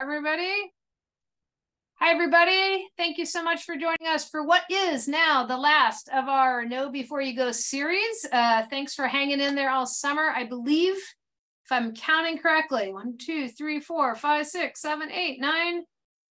everybody. Hi, everybody. Thank you so much for joining us for what is now the last of our Know Before You Go series. Uh, thanks for hanging in there all summer. I believe, if I'm counting correctly, one, two, three, four, five, six, seven, eight, nine,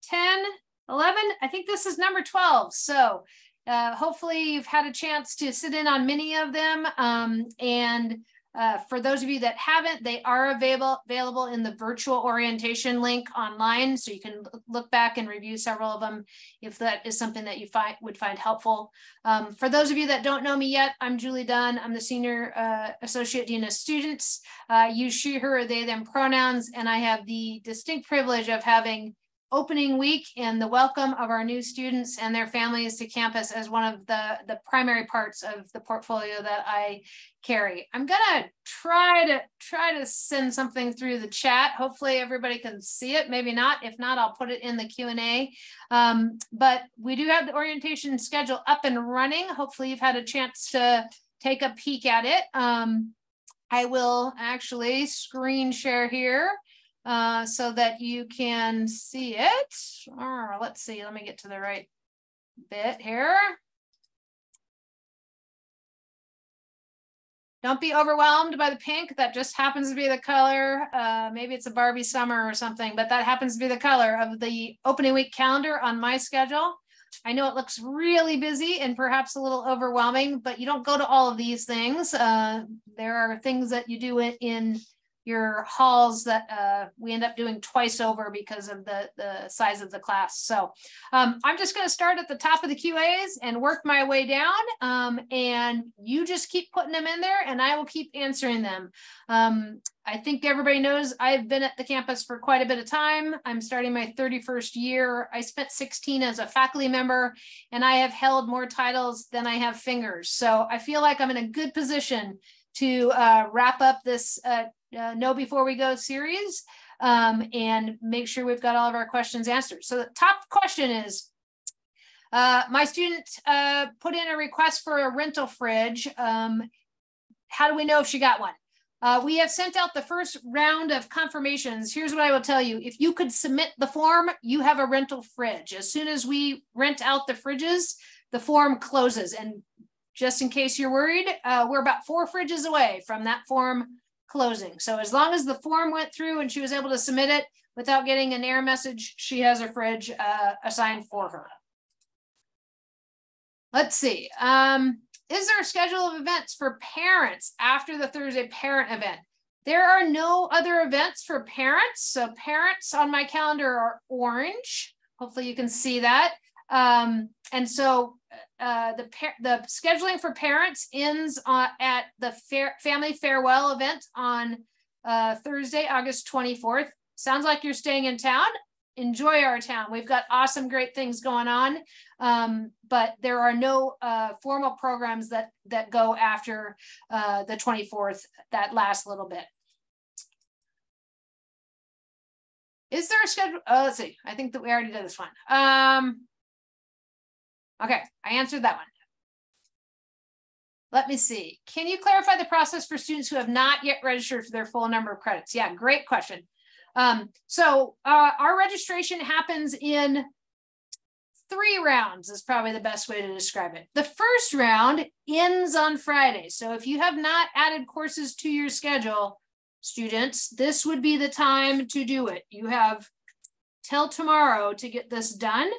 10, 11. I think this is number 12. So uh, hopefully you've had a chance to sit in on many of them. Um, and uh, for those of you that haven't, they are available available in the virtual orientation link online, so you can look back and review several of them if that is something that you find would find helpful. Um, for those of you that don't know me yet, I'm Juli Dunn. I'm the senior uh, associate dean of students. Uh, use she, her, they, them pronouns, and I have the distinct privilege of having opening week and the welcome of our new students and their families to campus as one of the, the primary parts of the portfolio that I carry. I'm gonna try to try to send something through the chat. Hopefully everybody can see it, maybe not. If not, I'll put it in the Q&A. Um, but we do have the orientation schedule up and running. Hopefully you've had a chance to take a peek at it. Um, I will actually screen share here uh, so that you can see it. Or let's see, let me get to the right bit here. Don't be overwhelmed by the pink. That just happens to be the color. Uh, maybe it's a Barbie summer or something, but that happens to be the color of the opening week calendar on my schedule. I know it looks really busy and perhaps a little overwhelming, but you don't go to all of these things. Uh, there are things that you do in your halls that uh, we end up doing twice over because of the, the size of the class. So um, I'm just going to start at the top of the QAs and work my way down. Um, and you just keep putting them in there and I will keep answering them. Um, I think everybody knows I've been at the campus for quite a bit of time. I'm starting my 31st year. I spent 16 as a faculty member and I have held more titles than I have fingers. So I feel like I'm in a good position to uh, wrap up this uh, uh, Know Before We Go series um, and make sure we've got all of our questions answered. So the top question is, uh, my student uh, put in a request for a rental fridge. Um, how do we know if she got one? Uh, we have sent out the first round of confirmations. Here's what I will tell you. If you could submit the form, you have a rental fridge. As soon as we rent out the fridges, the form closes. And just in case you're worried, uh, we're about four fridges away from that form closing. So as long as the form went through and she was able to submit it without getting an error message, she has a fridge uh, assigned for her. Let's see. Um, is there a schedule of events for parents after the Thursday parent event? There are no other events for parents. So parents on my calendar are orange. Hopefully you can see that. Um, and so uh, the the scheduling for parents ends uh, at the fair, family farewell event on uh, Thursday, August 24th. Sounds like you're staying in town. Enjoy our town. We've got awesome, great things going on, um, but there are no uh, formal programs that that go after the 24th. That last little bit. Is there a schedule? Oh, let's see. I think that we already did this one. Um, Okay, I answered that one. Let me see. Can you clarify the process for students who have not yet registered for their full number of credits? Yeah, great question. Um, so uh, our registration happens in three rounds is probably the best way to describe it. The first round ends on Friday. So if you have not added courses to your schedule, students, this would be the time to do it. You have till tomorrow to get this done.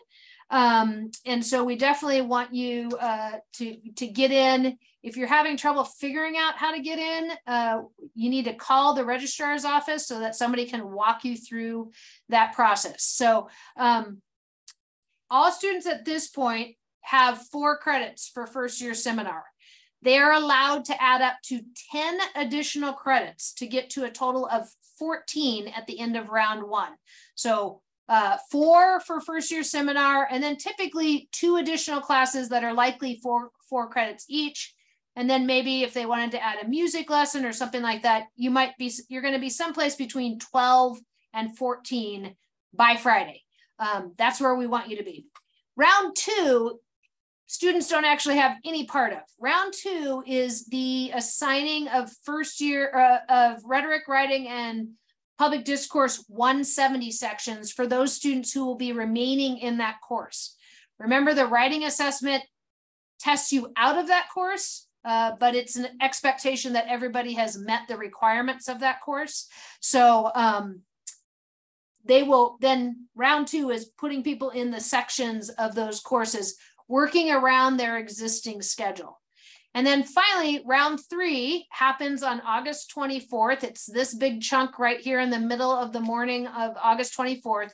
Um, and so we definitely want you uh, to, to get in. If you're having trouble figuring out how to get in, uh, you need to call the registrar's office so that somebody can walk you through that process. So um, all students at this point have four credits for first year seminar. They are allowed to add up to 10 additional credits to get to a total of 14 at the end of round one. So uh, four for first year seminar, and then typically two additional classes that are likely for four credits each. And then maybe if they wanted to add a music lesson or something like that, you might be, you're going to be someplace between 12 and 14 by Friday. Um, that's where we want you to be. Round two, students don't actually have any part of. Round two is the assigning of first year uh, of rhetoric, writing, and public discourse 170 sections for those students who will be remaining in that course. Remember the writing assessment tests you out of that course, uh, but it's an expectation that everybody has met the requirements of that course. So um, they will then round two is putting people in the sections of those courses, working around their existing schedule. And then finally, round three happens on August 24th. It's this big chunk right here in the middle of the morning of August 24th,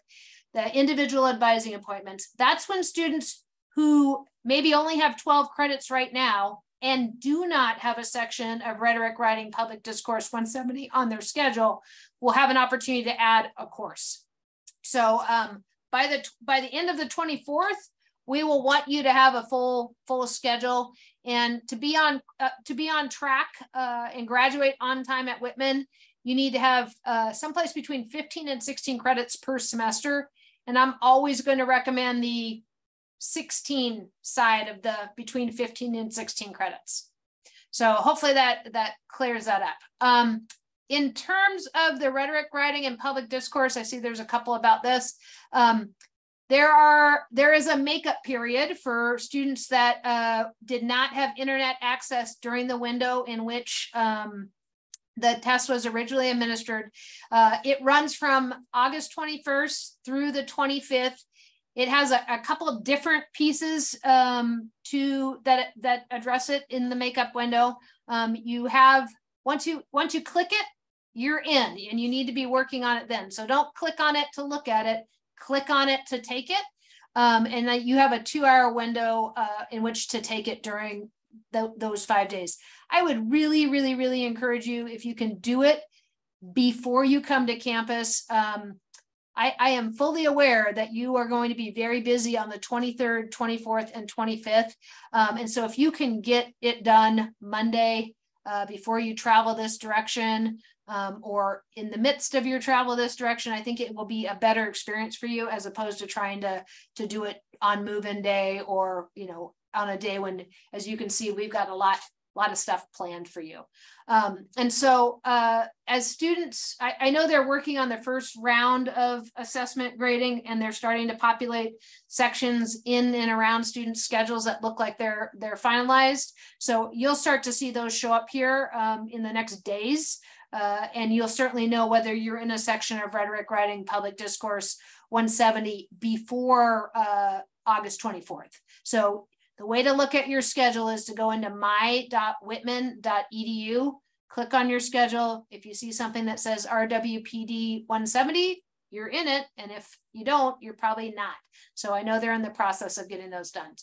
the individual advising appointments. That's when students who maybe only have 12 credits right now and do not have a section of rhetoric, writing, public discourse 170 on their schedule will have an opportunity to add a course. So um, by the by the end of the 24th, we will want you to have a full full schedule and to be on uh, to be on track uh, and graduate on time at Whitman. You need to have uh, someplace between 15 and 16 credits per semester. And I'm always going to recommend the 16 side of the between 15 and 16 credits. So hopefully that that clears that up. Um, in terms of the rhetoric writing and public discourse, I see there's a couple about this. Um, there are there is a makeup period for students that uh, did not have internet access during the window in which um, the test was originally administered. Uh, it runs from August 21st through the 25th. It has a, a couple of different pieces um, to that that address it in the makeup window. Um, you have once you once you click it, you're in, and you need to be working on it then. So don't click on it to look at it. Click on it to take it, um, and that you have a two-hour window uh, in which to take it during the, those five days. I would really, really, really encourage you if you can do it before you come to campus. Um, I, I am fully aware that you are going to be very busy on the 23rd, 24th, and 25th. Um, and so if you can get it done Monday uh, before you travel this direction um, or in the midst of your travel this direction, I think it will be a better experience for you as opposed to trying to, to do it on move-in day or, you know, on a day when, as you can see, we've got a lot a lot of stuff planned for you. Um, and so uh, as students, I, I, know they're working on the first round of assessment grading and they're starting to populate sections in and around student schedules that look like they're, they're finalized. So you'll start to see those show up here um, in the next days. Uh, and you'll certainly know whether you're in a section of rhetoric writing public discourse 170 before uh, August 24th. So the way to look at your schedule is to go into my.whitman.edu, click on your schedule. If you see something that says RWPD 170, you're in it. And if you don't, you're probably not. So I know they're in the process of getting those done.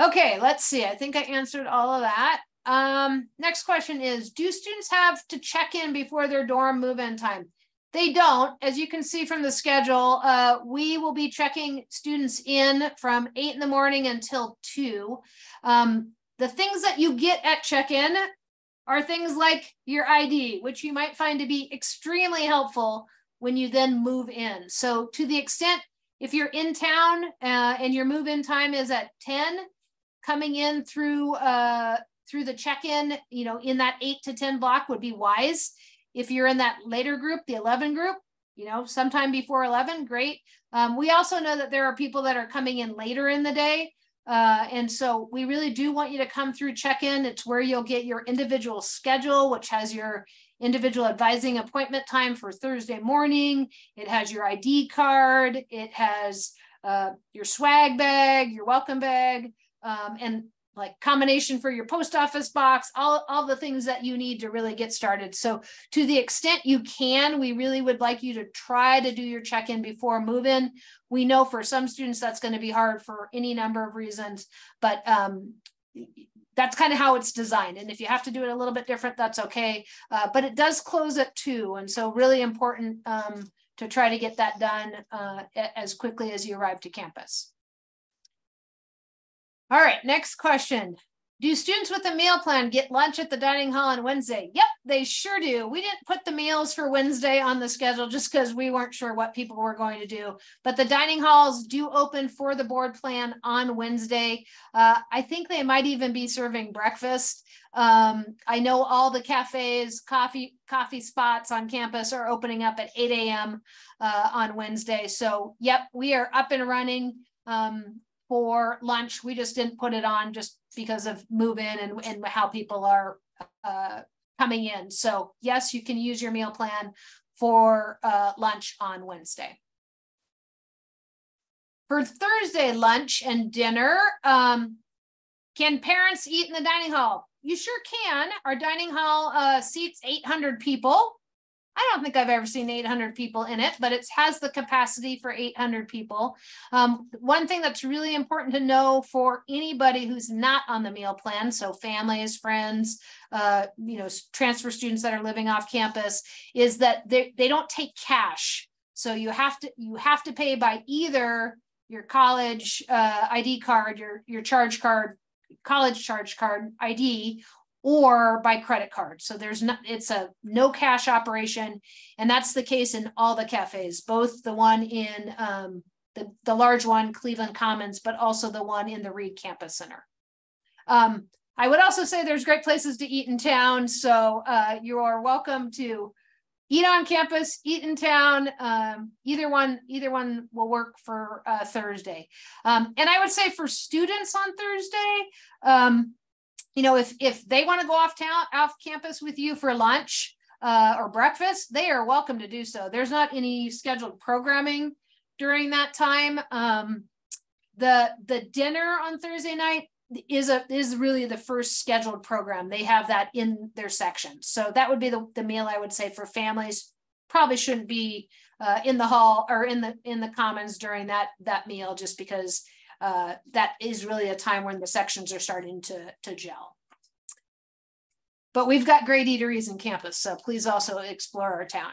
Okay, let's see. I think I answered all of that. Um, next question is, do students have to check in before their dorm move-in time? They don't. As you can see from the schedule, uh, we will be checking students in from eight in the morning until two. Um, the things that you get at check-in are things like your ID, which you might find to be extremely helpful when you then move in. So to the extent, if you're in town uh, and your move-in time is at 10, coming in through uh, through the check-in, you know, in that eight to 10 block would be wise. If you're in that later group, the 11 group, you know, sometime before 11, great. Um, we also know that there are people that are coming in later in the day. Uh, and so we really do want you to come through check-in. It's where you'll get your individual schedule, which has your individual advising appointment time for Thursday morning. It has your ID card. It has uh, your swag bag, your welcome bag, um, and like combination for your post office box, all, all the things that you need to really get started. So to the extent you can, we really would like you to try to do your check-in before move-in. We know for some students that's going to be hard for any number of reasons, but um, that's kind of how it's designed. And if you have to do it a little bit different, that's okay. Uh, but it does close at two. And so really important um, to try to get that done uh, as quickly as you arrive to campus. All right, next question. do students with a meal plan get lunch at the dining hall on Wednesday? Yep, they sure do. We didn't put the meals for Wednesday on the schedule just because we weren't sure what people were going to do. But the dining halls do open for the board plan on Wednesday. Uh, I think they might even be serving breakfast. Um, I know all the cafes, coffee coffee spots on campus are opening up at 8 a.m. Uh, on Wednesday. So, yep, we are up and running. Um, for lunch. We just didn't put it on just because of move in and, and how people are uh, coming in. So yes, you can use your meal plan for uh, lunch on Wednesday. For Thursday lunch and dinner, um, can parents eat in the dining hall? You sure can. Our dining hall uh, seats 800 people. I don't think I've ever seen 800 people in it, but it has the capacity for 800 people. Um, one thing that's really important to know for anybody who's not on the meal plan, so families, friends, uh, you know, transfer students that are living off campus, is that they, they don't take cash. So you have to you have to pay by either your college uh, ID card, your your charge card, college charge card ID, or by credit card. So there's not, it's a no cash operation. And that's the case in all the cafes, both the one in um, the, the large one, Cleveland Commons, but also the one in the Reid Campus Center. Um, I would also say there's great places to eat in town. So uh, you are welcome to eat on campus, eat in town. Um, either one, either one will work for uh, Thursday. Um, and I would say for students on Thursday, um, you know, if if they want to go off town, off campus with you for lunch uh, or breakfast, they are welcome to do so. There's not any scheduled programming during that time. Um, the the dinner on Thursday night is a is really the first scheduled program. They have that in their section, so that would be the the meal I would say for families. Probably shouldn't be uh, in the hall or in the in the commons during that that meal, just because uh, that is really a time when the sections are starting to, to gel. But we've got great eateries in campus, so please also explore our town.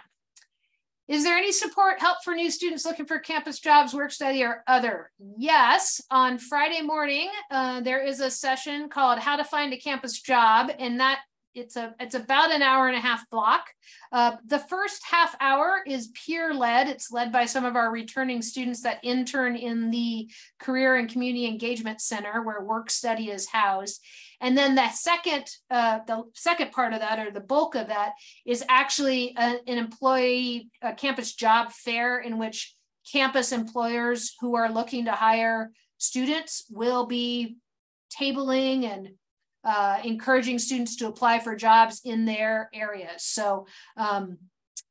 Is there any support, help for new students looking for campus jobs, work study, or other? Yes, on Friday morning, uh, there is a session called How to Find a Campus Job, and that it's a it's about an hour and a half block. Uh, the first half hour is peer led. It's led by some of our returning students that intern in the Career and Community Engagement Center, where work study is housed. And then the second uh, the second part of that, or the bulk of that, is actually a, an employee a campus job fair in which campus employers who are looking to hire students will be tabling and uh, encouraging students to apply for jobs in their areas. So um,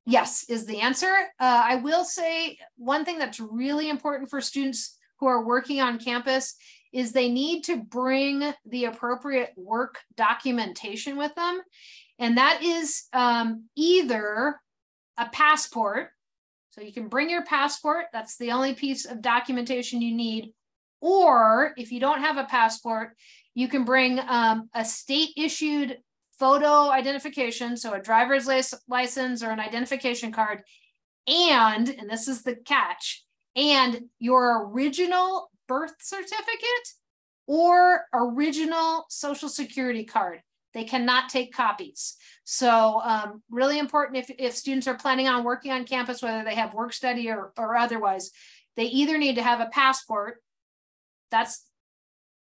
yes, is the answer. Uh, I will say one thing that's really important for students who are working on campus is they need to bring the appropriate work documentation with them. And that is um, either a passport. So you can bring your passport. That's the only piece of documentation you need. Or if you don't have a passport, you can bring um, a state issued photo identification, so a driver's license or an identification card, and, and this is the catch, and your original birth certificate or original social security card. They cannot take copies. So um, really important if, if students are planning on working on campus, whether they have work study or, or otherwise, they either need to have a passport. That's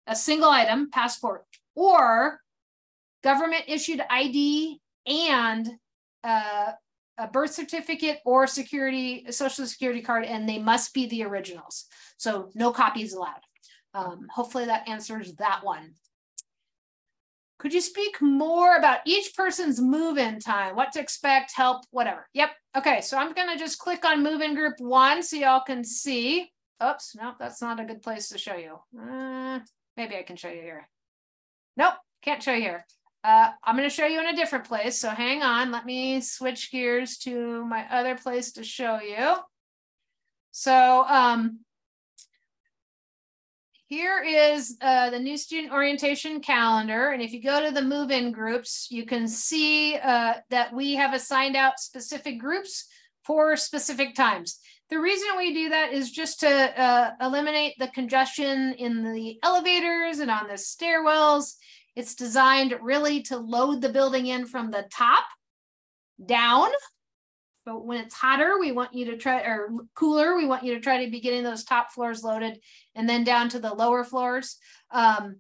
a single item passport or government issued ID and uh, a birth certificate or security social security card and they must be the originals. So no copies allowed. Um, hopefully that answers that one. Could you speak more about each person's move-in time? What to expect help whatever. Yep okay so i'm going to just click on move-in group one so y'all can see. Oops no that's not a good place to show you. Uh, Maybe I can show you here. Nope, can't show you here. Uh, I'm going to show you in a different place. So hang on. Let me switch gears to my other place to show you. So um, here is uh, the new student orientation calendar. And if you go to the move-in groups, you can see uh, that we have assigned out specific groups for specific times. The reason we do that is just to uh, eliminate the congestion in the elevators and on the stairwells It's designed really to load the building in from the top down. But when it's hotter, we want you to try, or cooler, we want you to try to be getting those top floors loaded and then down to the lower floors. Um,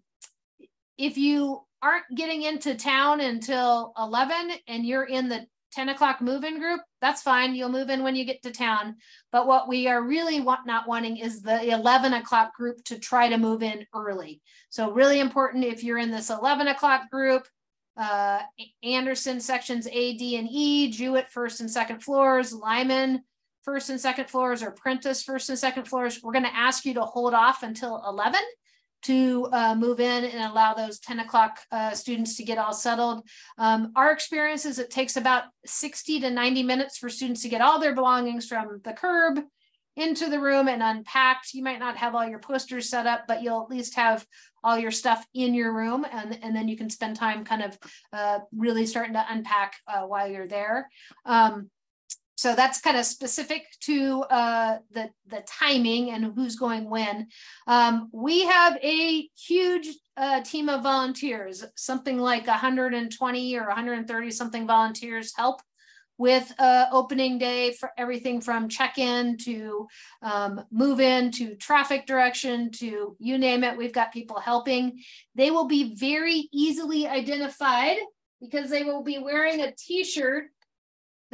if you aren't getting into town until 11 and you're in the 10 o'clock move-in group, that's fine. You'll move in when you get to town. But what we are really want, not wanting is the 11 o'clock group to try to move in early. So really important if you're in this 11 o'clock group, uh, Anderson sections A, D, and E, Jewett first and second floors, Lyman first and second floors, or Prentiss first and second floors. We're going to ask you to hold off until 11 to uh, move in and allow those 10 o'clock uh, students to get all settled. Um, our experience is it takes about 60 to 90 minutes for students to get all their belongings from the curb into the room and unpacked. You might not have all your posters set up, but you'll at least have all your stuff in your room and, and then you can spend time kind of uh, really starting to unpack uh, while you're there. Um, so that's kind of specific to uh, the, the timing and who's going when. Um, we have a huge uh, team of volunteers, something like 120 or 130 something volunteers help with uh, opening day for everything from check-in to um, move in to traffic direction to you name it. We've got people helping. They will be very easily identified because they will be wearing a t-shirt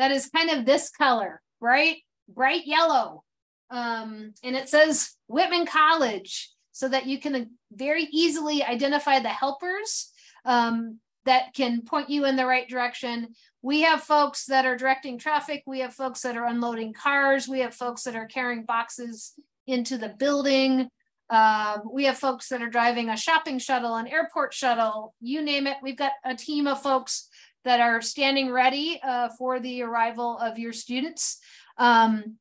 that is kind of this color, right? Bright yellow. Um, and it says Whitman College so that you can very easily identify the helpers um, that can point you in the right direction. We have folks that are directing traffic. We have folks that are unloading cars. We have folks that are carrying boxes into the building. Um, we have folks that are driving a shopping shuttle, an airport shuttle, you name it. We've got a team of folks that are standing ready uh, for the arrival of your students. Um,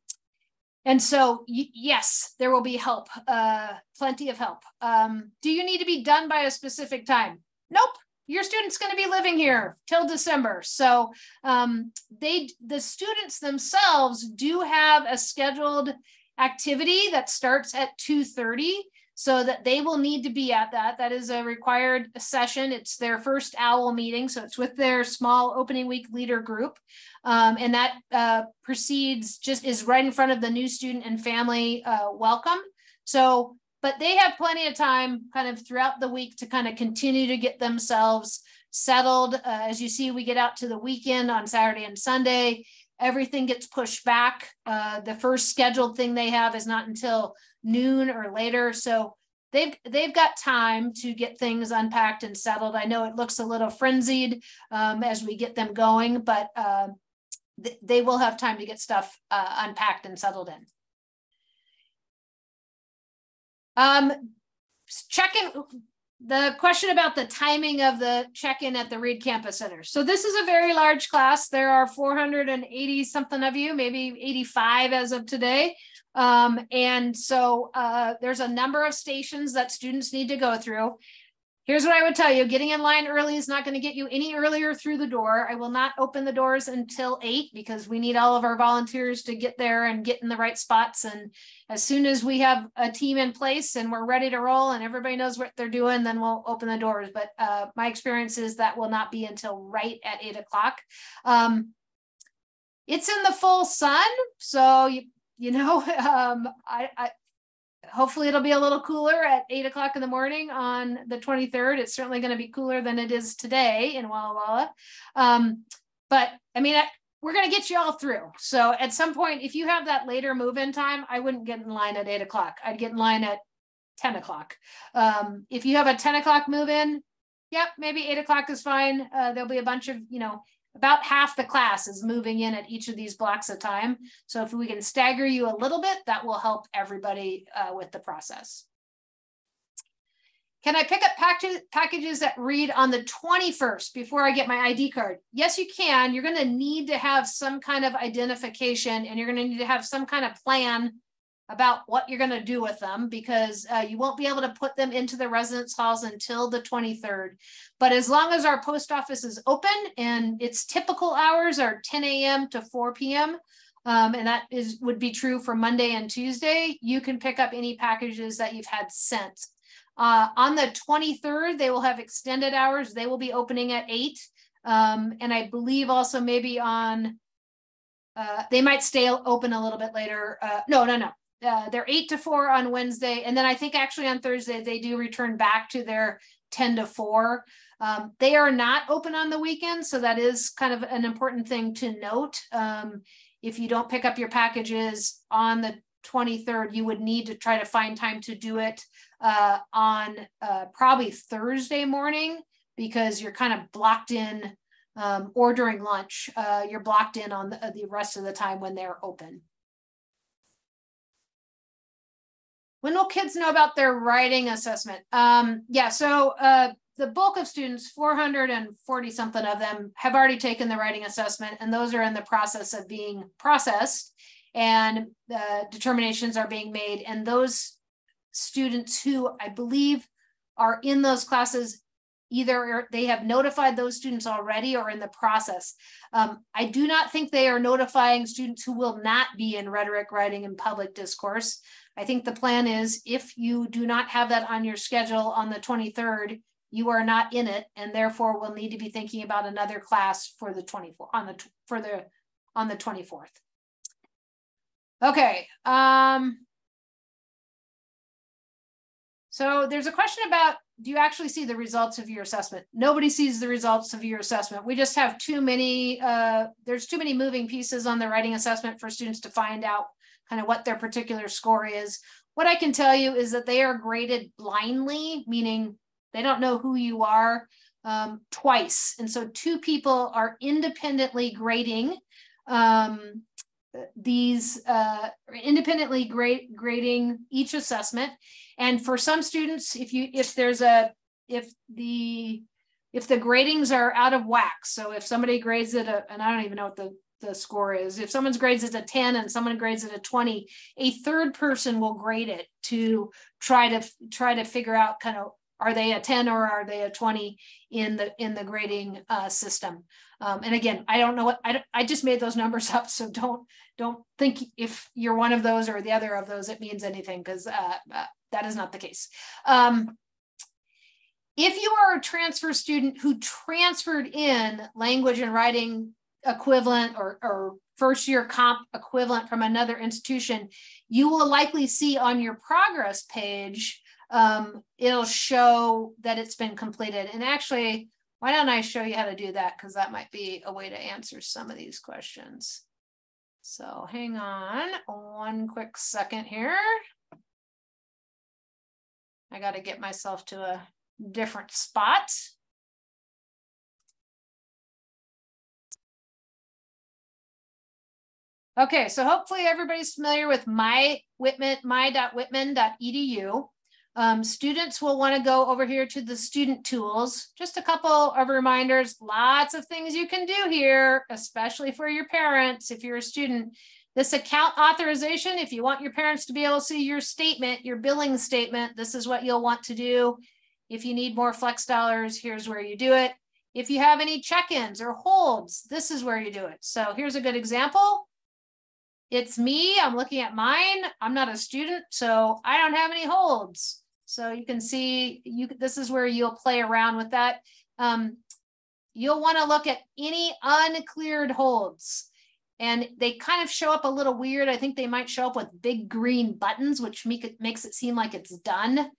and so, yes, there will be help, uh, plenty of help. Um, do you need to be done by a specific time? Nope. Your student's going to be living here till December. So um, they, the students themselves do have a scheduled activity that starts at 2.30 so that they will need to be at that. That is a required session. It's their first OWL meeting. So it's with their small opening week leader group. Um, and that uh, proceeds just is right in front of the new student and family uh, welcome. So, but they have plenty of time kind of throughout the week to kind of continue to get themselves settled. Uh, as you see, we get out to the weekend on Saturday and Sunday. Everything gets pushed back. Uh, the first scheduled thing they have is not until noon or later. So they've they've got time to get things unpacked and settled. I know it looks a little frenzied um, as we get them going, but uh, th they will have time to get stuff uh, unpacked and settled in. Um, check-in, the question about the timing of the check-in at the Reid Campus Center. So this is a very large class. There are 480 something of you, maybe 85 as of today. Um, and so uh, there's a number of stations that students need to go through. Here's what I would tell you, getting in line early is not gonna get you any earlier through the door. I will not open the doors until eight because we need all of our volunteers to get there and get in the right spots. And as soon as we have a team in place and we're ready to roll and everybody knows what they're doing, then we'll open the doors. But uh, my experience is that will not be until right at eight o'clock. Um, it's in the full sun, so you you know, um, I, I hopefully it'll be a little cooler at eight o'clock in the morning on the 23rd. It's certainly going to be cooler than it is today in Walla Walla. Um, but I mean, I, we're going to get you all through. So at some point, if you have that later move in time, I wouldn't get in line at eight o'clock. I'd get in line at 10 o'clock. Um, if you have a 10 o'clock move in, yep, maybe eight o'clock is fine. Uh, there'll be a bunch of, you know, about half the class is moving in at each of these blocks of time. So if we can stagger you a little bit, that will help everybody uh, with the process. Can I pick up package, packages that read on the 21st before I get my ID card? Yes, you can. You're going to need to have some kind of identification and you're going to need to have some kind of plan about what you're going to do with them because uh, you won't be able to put them into the residence halls until the 23rd. But as long as our post office is open and its typical hours are 10 a.m. to 4 p.m., um, and that is would be true for Monday and Tuesday, you can pick up any packages that you've had sent Uh, on the 23rd, they will have extended hours. They will be opening at eight. Um, and I believe also maybe on, uh, they might stay open a little bit later. Uh, no, no, no. Uh, they're eight to four on Wednesday. And then I think actually on Thursday, they do return back to their 10 to four. Um, they are not open on the weekend. So that is kind of an important thing to note. Um, if you don't pick up your packages on the 23rd, you would need to try to find time to do it uh, on uh, probably Thursday morning because you're kind of blocked in um, or during lunch, uh, you're blocked in on the, the rest of the time when they're open. When will kids know about their writing assessment? Um, yeah, so uh, the bulk of students, 440 something of them, have already taken the writing assessment, and those are in the process of being processed, and the determinations are being made. And those students who I believe are in those classes either they have notified those students already or in the process. Um, I do not think they are notifying students who will not be in rhetoric, writing, and public discourse. I think the plan is if you do not have that on your schedule on the 23rd, you are not in it and therefore will need to be thinking about another class for the 24th on the for the on the 24th. Okay. Um, so there's a question about do you actually see the results of your assessment? Nobody sees the results of your assessment. We just have too many, uh, there's too many moving pieces on the writing assessment for students to find out kind of what their particular score is. What I can tell you is that they are graded blindly, meaning they don't know who you are um, twice. And so two people are independently grading um, these uh, independently grade, grading each assessment. And for some students, if you if there's a if the if the gradings are out of whack, so if somebody grades it, a, and I don't even know what the the score is. If someone's grades it a 10 and someone grades it a 20, a third person will grade it to try to try to figure out kind of are they a 10 or are they a 20 in the in the grading uh, system um, and again i don't know what I, I just made those numbers up so don't don't think if you're one of those or the other of those it means anything because uh, uh, that is not the case um, if you are a transfer student who transferred in language and writing equivalent or, or first year comp equivalent from another institution, you will likely see on your progress page um, it'll show that it's been completed. And actually, why don't I show you how to do that? Because that might be a way to answer some of these questions. So hang on one quick second here. I got to get myself to a different spot. Okay, so hopefully everybody's familiar with my Whitman, my.whitman.edu. Um, students will want to go over here to the student tools. Just a couple of reminders, lots of things you can do here, especially for your parents if you're a student. This account authorization, if you want your parents to be able to see your statement, your billing statement, this is what you'll want to do. If you need more flex dollars, here's where you do it. If you have any check-ins or holds, this is where you do it. So here's a good example. It's me, I'm looking at mine. I'm not a student, so I don't have any holds. So you can see you this is where you'll play around with that. Um, you'll want to look at any uncleared holds and they kind of show up a little weird. I think they might show up with big green buttons, which make it, makes it seem like it's done.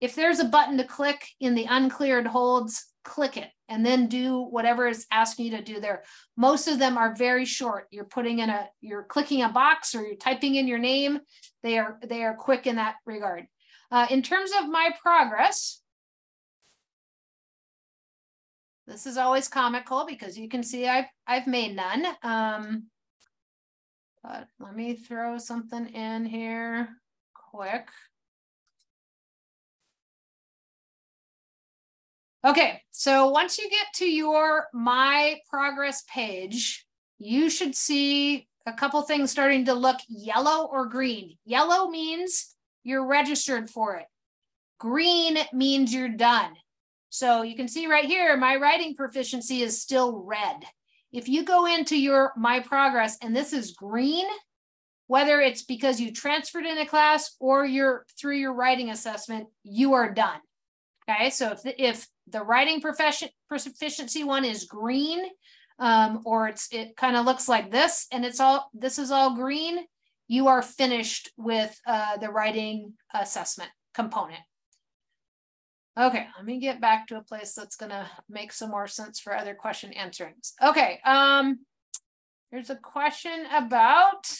If there's a button to click in the uncleared holds, click it and then do whatever is asking you to do there. Most of them are very short. You're putting in a, you're clicking a box or you're typing in your name. They are, they are quick in that regard. Uh, in terms of my progress, this is always comical because you can see I've, I've made none. Um, but let me throw something in here quick. Okay, so once you get to your My Progress page, you should see a couple things starting to look yellow or green. Yellow means you're registered for it. Green means you're done. So you can see right here, my writing proficiency is still red. If you go into your My Progress and this is green, whether it's because you transferred in a class or you're through your writing assessment, you are done. Okay, so if if the writing profession proficiency one is green, um, or it's it kind of looks like this, and it's all this is all green, you are finished with uh, the writing assessment component. Okay, let me get back to a place that's gonna make some more sense for other question answerings. Okay, um, there's a question about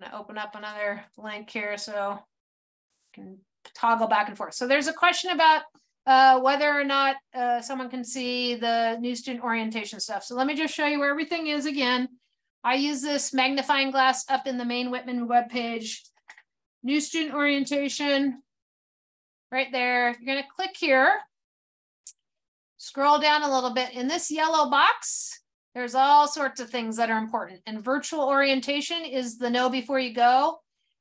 I'm gonna open up another link here so I can toggle back and forth. So there's a question about uh, whether or not uh, someone can see the new student orientation stuff. So let me just show you where everything is again. I use this magnifying glass up in the main Whitman webpage. New student orientation, right there. You're gonna click here, scroll down a little bit. In this yellow box, there's all sorts of things that are important. And virtual orientation is the know before you go.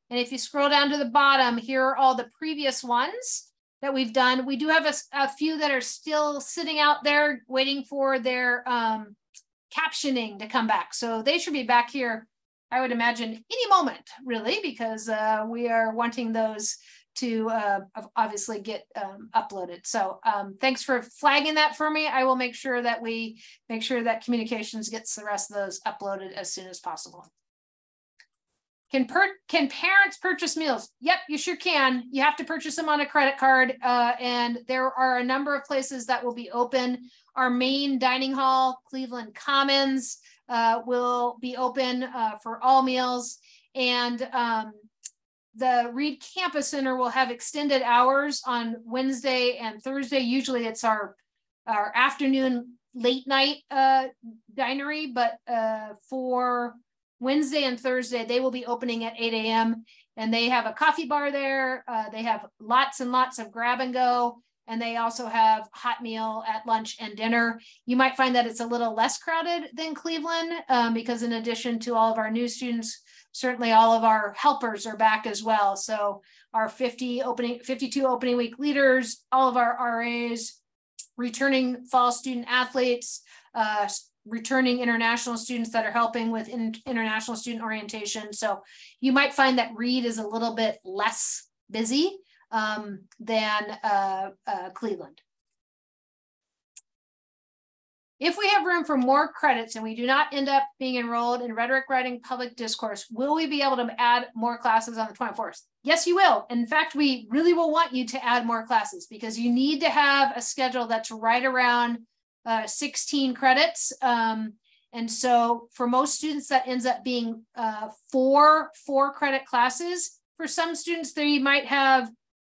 And if you scroll down to the bottom, here are all the previous ones that we've done. We do have a, a few that are still sitting out there waiting for their um, captioning to come back. So they should be back here, I would imagine, any moment, really, because uh, we are wanting those to uh, obviously get um, uploaded. So um, thanks for flagging that for me. I will make sure that we make sure that communications gets the rest of those uploaded as soon as possible. Can per can parents purchase meals? Yep, you sure can. You have to purchase them on a credit card, uh, and there are a number of places that will be open. Our main dining hall, Cleveland Commons, uh, will be open uh, for all meals, and um, the Reid Campus Center will have extended hours on Wednesday and Thursday. Usually it's our, our afternoon late night uh, dinery, but uh, for Wednesday and Thursday, they will be opening at 8 a.m. And they have a coffee bar there. Uh, they have lots and lots of grab and go. And they also have hot meal at lunch and dinner. You might find that it's a little less crowded than Cleveland um, because in addition to all of our new students certainly all of our helpers are back as well. So our 50 opening, 52 opening week leaders, all of our RAs, returning fall student athletes, uh, returning international students that are helping with in, international student orientation. So you might find that Reid is a little bit less busy um, than uh, uh, Cleveland. If we have room for more credits and we do not end up being enrolled in rhetoric writing public discourse, will we be able to add more classes on the 24th? Yes, you will. In fact, we really will want you to add more classes because you need to have a schedule that's right around uh, 16 credits. Um, and so for most students, that ends up being uh, four four credit classes. For some students, they might have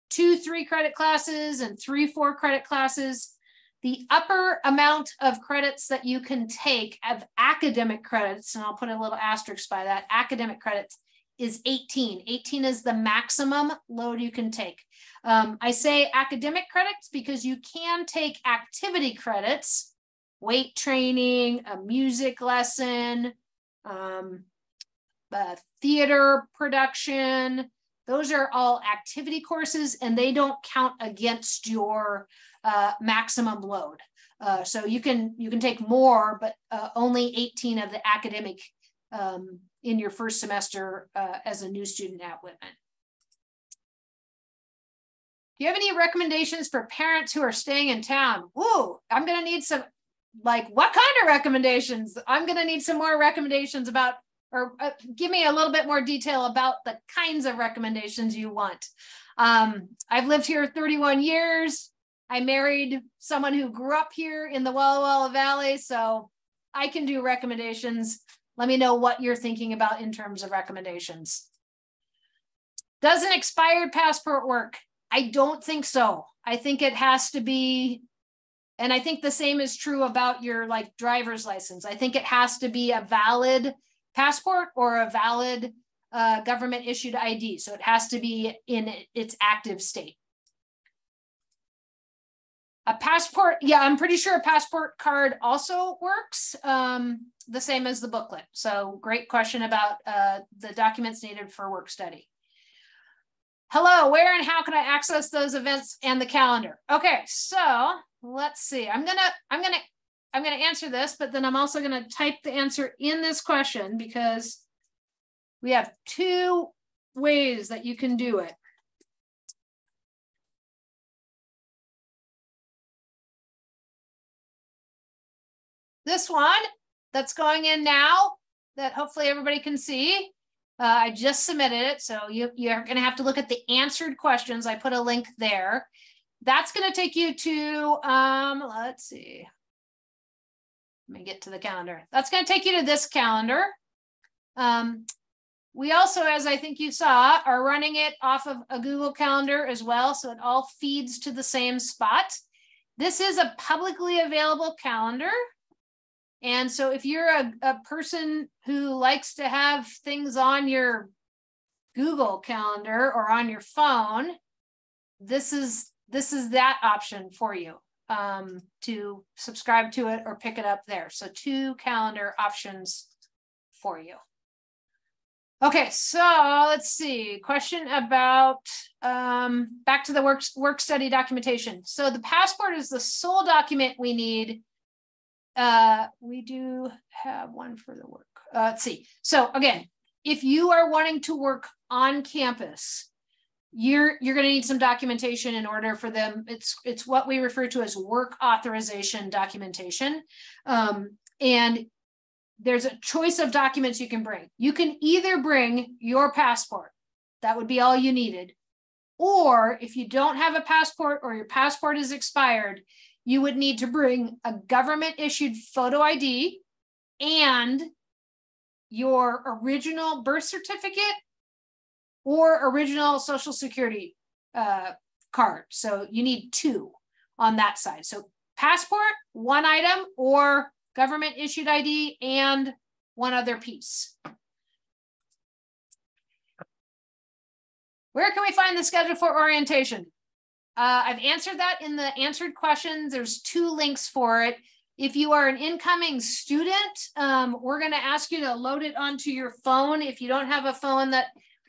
two three credit classes and three four credit classes. The upper amount of credits that you can take of academic credits, and I'll put a little asterisk by that, academic credits is 18. 18 is the maximum load you can take. Um, I say academic credits because you can take activity credits, weight training, a music lesson, um, theater production. Those are all activity courses and they don't count against your uh, maximum load. Uh, so you can you can take more, but uh, only 18 of the academic um, in your first semester uh, as a new student at Whitman. You have any recommendations for parents who are staying in town? Whoa, I'm going to need some, like, what kind of recommendations? I'm going to need some more recommendations about, or uh, give me a little bit more detail about the kinds of recommendations you want. Um, I've lived here 31 years. I married someone who grew up here in the Walla Walla Valley, so I can do recommendations. Let me know what you're thinking about in terms of recommendations. Does an expired passport work? I don't think so. I think it has to be, and I think the same is true about your like driver's license. I think it has to be a valid passport or a valid uh, government issued ID. So it has to be in its active state. A passport, yeah, I'm pretty sure a passport card also works, um, the same as the booklet. So great question about uh, the documents needed for work study. Hello, where and how can I access those events and the calendar? Okay, so let's see. I'm gonna, I'm gonna, I'm gonna answer this, but then I'm also gonna type the answer in this question because we have two ways that you can do it. This one that's going in now that hopefully everybody can see. Uh, I just submitted it, so you, you're going to have to look at the answered questions. I put a link there. That's going to take you to, um, let's see. Let me get to the calendar. That's going to take you to this calendar. Um, we also, as I think you saw, are running it off of a Google Calendar as well. So it all feeds to the same spot. This is a publicly available calendar. And so if you're a, a person who likes to have things on your Google Calendar or on your phone, this is this is that option for you um, to subscribe to it or pick it up there. So two calendar options for you. Okay, so let's see. Question about um, back to the work work study documentation. So the passport is the sole document we need. Uh, we do have one for the work. Uh, let's see. So again, if you are wanting to work on campus, you're you're going to need some documentation in order for them. It's it's what we refer to as work authorization documentation, um, and there's a choice of documents you can bring. You can either bring your passport, that would be all you needed. Or if you don't have a passport or your passport is expired, you would need to bring a government issued photo ID and your original birth certificate or original social security uh, card. So you need two on that side. So passport, one item, or government issued ID, and one other piece. Where can we find the schedule for orientation? Uh, I've answered that in the answered questions. There's two links for it. If you are an incoming student, um, we're going to ask you to load it onto your phone. If you don't have a phone that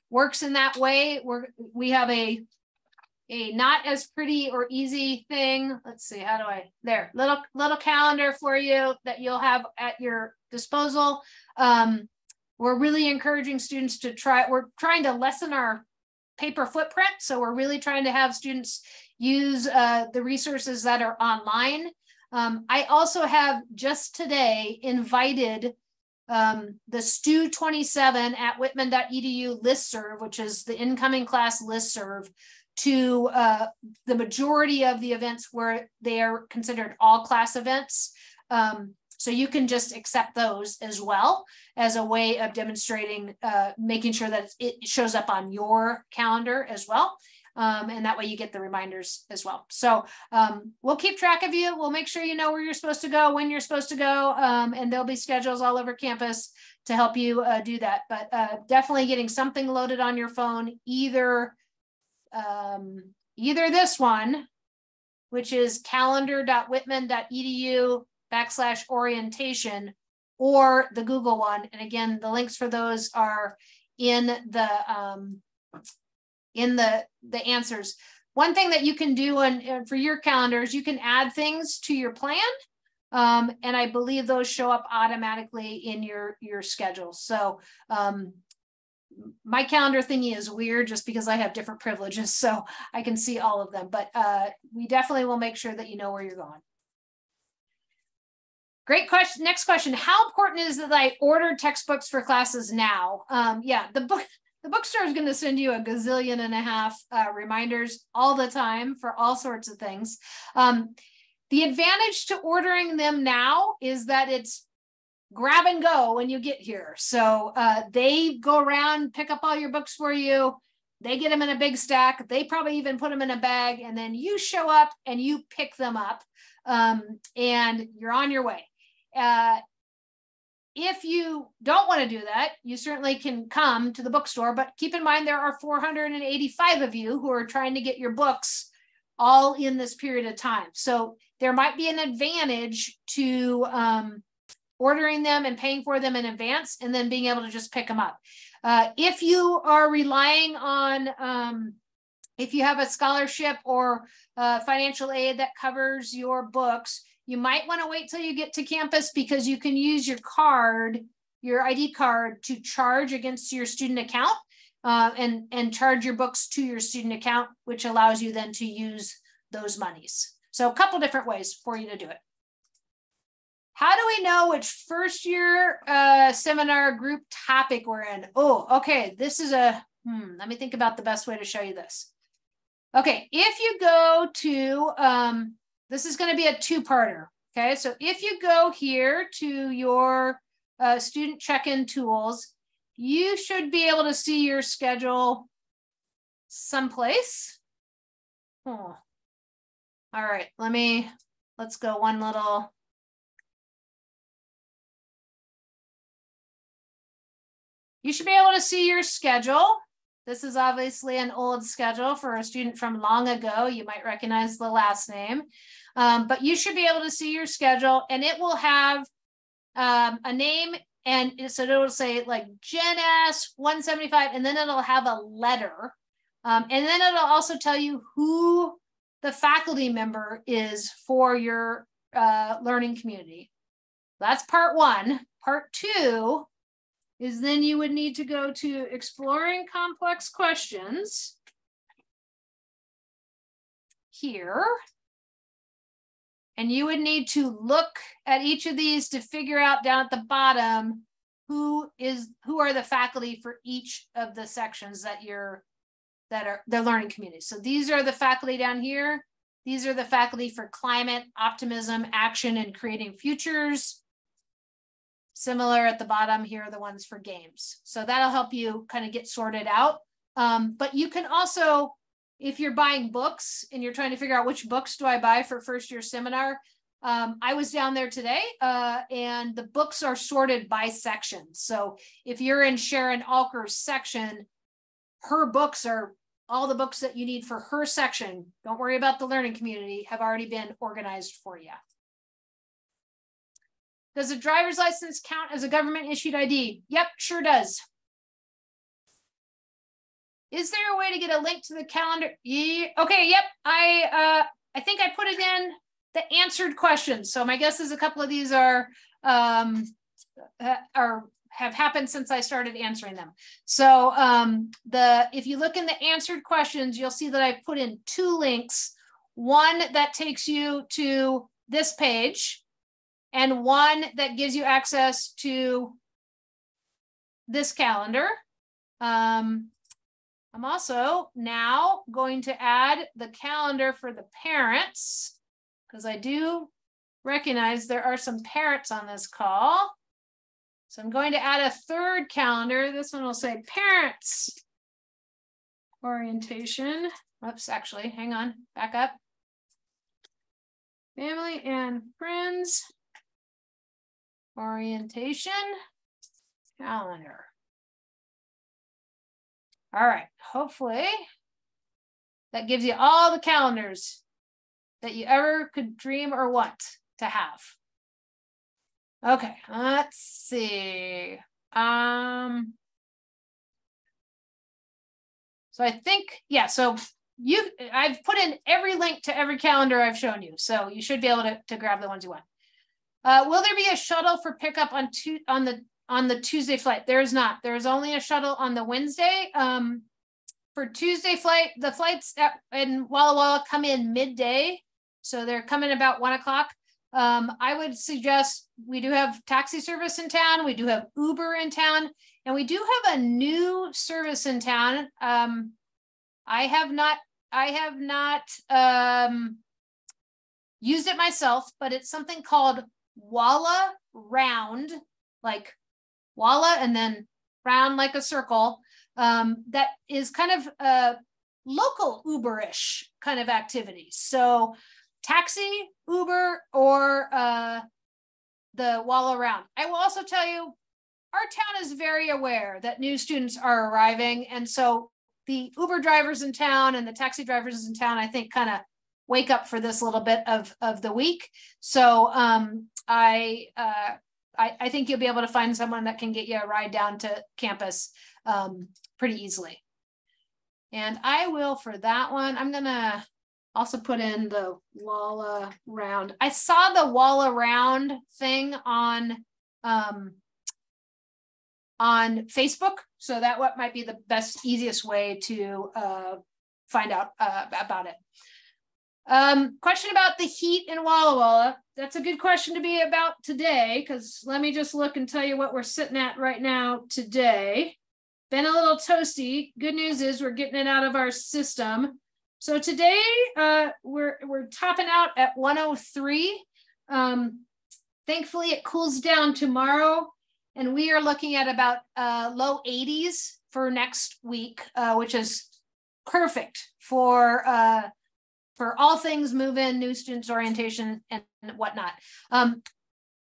works in that way, we're, we have a a not as pretty or easy thing. Let's see, how do I, there, little, little calendar for you that you'll have at your disposal. Um, we're really encouraging students to try, we're trying to lessen our paper footprint. So we're really trying to have students use uh, the resources that are online. Um, I also have just today invited um, the STU 27 at whitman.edu listserv, which is the incoming class listserv, to uh, the majority of the events where they are considered all class events. Um, so you can just accept those as well as a way of demonstrating, uh, making sure that it shows up on your calendar as well. Um, and that way you get the reminders as well. So um, we'll keep track of you. We'll make sure you know where you're supposed to go, when you're supposed to go, um, and there'll be schedules all over campus to help you uh, do that. But uh, definitely getting something loaded on your phone, either um, either this one, which is calendar.whitman.edu backslash orientation, or the Google one. And again, the links for those are in the um, in the the answers. One thing that you can do and for your calendars, you can add things to your plan. Um, and I believe those show up automatically in your your schedule. So um, my calendar thingy is weird just because I have different privileges, so I can see all of them. But uh, we definitely will make sure that you know where you're going. Great question. Next question: How important is it that I order textbooks for classes now? Um, yeah, the book the bookstore is going to send you a gazillion and a half uh, reminders all the time for all sorts of things. Um, the advantage to ordering them now is that it's grab and go when you get here. So uh, they go around, pick up all your books for you. They get them in a big stack. They probably even put them in a bag, and then you show up and you pick them up, um, and you're on your way. Uh, if you don't want to do that, you certainly can come to the bookstore, but keep in mind there are 485 of you who are trying to get your books all in this period of time. So there might be an advantage to um, ordering them and paying for them in advance and then being able to just pick them up. Uh, if you are relying on, um, if you have a scholarship or uh, financial aid that covers your books, you might want to wait till you get to campus because you can use your card your ID card to charge against your student account uh, and, and charge your books to your student account, which allows you then to use those monies. So a couple different ways for you to do it. How do we know which first year uh, seminar group topic we're in? Oh, okay. This is a, hmm, let me think about the best way to show you this. Okay, if you go to, um, this is going to be a two-parter. Okay, so if you go here to your uh, student check-in tools, you should be able to see your schedule someplace. Oh. All right, let me, let's go one little. You should be able to see your schedule. This is obviously an old schedule for a student from long ago. You might recognize the last name, um, but you should be able to see your schedule and it will have um, a name and so it'll say like Gen S 175 and then it'll have a letter. Um, and then it'll also tell you who the faculty member is for your uh, learning community. That's part one. Part two is then you would need to go to exploring complex questions here. And you would need to look at each of these to figure out down at the bottom who is who are the faculty for each of the sections that you're that are the learning community. So these are the faculty down here. These are the faculty for climate, optimism, action, and creating futures. Similar at the bottom, here are the ones for games. So that'll help you kind of get sorted out. Um, but you can also, if you're buying books and you're trying to figure out which books do I buy for first year seminar, um, I was down there today uh, and the books are sorted by section. So if you're in Sharon Alker's section, her books are all the books that you need for her section. Don't worry about the learning community, have already been organized for you. Does a driver's license count as a government issued ID? Yep, sure does. Is there a way to get a link to the calendar? Yeah. Okay, yep. I uh I think I put it in the answered questions. So my guess is a couple of these are um uh, are have happened since I started answering them. So um the if you look in the answered questions, you'll see that I put in two links. One that takes you to this page and one that gives you access to this calendar. Um, I'm also now going to add the calendar for the parents because I do recognize there are some parents on this call. So I'm going to add a third calendar. This one will say parents orientation. Oops, actually, hang on, back up. Family and friends orientation calendar. All right, hopefully that gives you all the calendars that you ever could dream or want to have. Okay, let's see. Um, so I think, yeah, so you, I've put in every link to every calendar I've shown you. So you should be able to, to grab the ones you want. Uh, will there be a shuttle for pickup on two on the on the Tuesday flight? There is not. There is only a shuttle on the Wednesday. Um, for Tuesday flight, the flights at, in Walla Walla come in midday, so they're coming about one o'clock. Um, I would suggest we do have taxi service in town. We do have Uber in town, and we do have a new service in town. Um, I have not. I have not um, used it myself, but it's something called Walla round, like Walla and then round like a circle. Um, that is kind of a local Uberish kind of activity. So taxi, Uber, or uh, the Walla round. I will also tell you, our town is very aware that new students are arriving. And so the Uber drivers in town and the taxi drivers in town, I think, kind of wake up for this little bit of, of the week. So um, I, uh, I, I think you'll be able to find someone that can get you a ride down to campus um, pretty easily. And I will for that one, I'm gonna also put in the Walla round. I saw the Walla round thing on um, on Facebook. So that what might be the best, easiest way to uh, find out uh, about it. Um, question about the heat in Walla Walla. That's a good question to be about today, because let me just look and tell you what we're sitting at right now today. Been a little toasty. Good news is we're getting it out of our system. So today uh, we're we're topping out at 103. Um, thankfully, it cools down tomorrow, and we are looking at about uh, low 80s for next week, uh, which is perfect for uh, for all things move in, new students orientation, and whatnot. Um,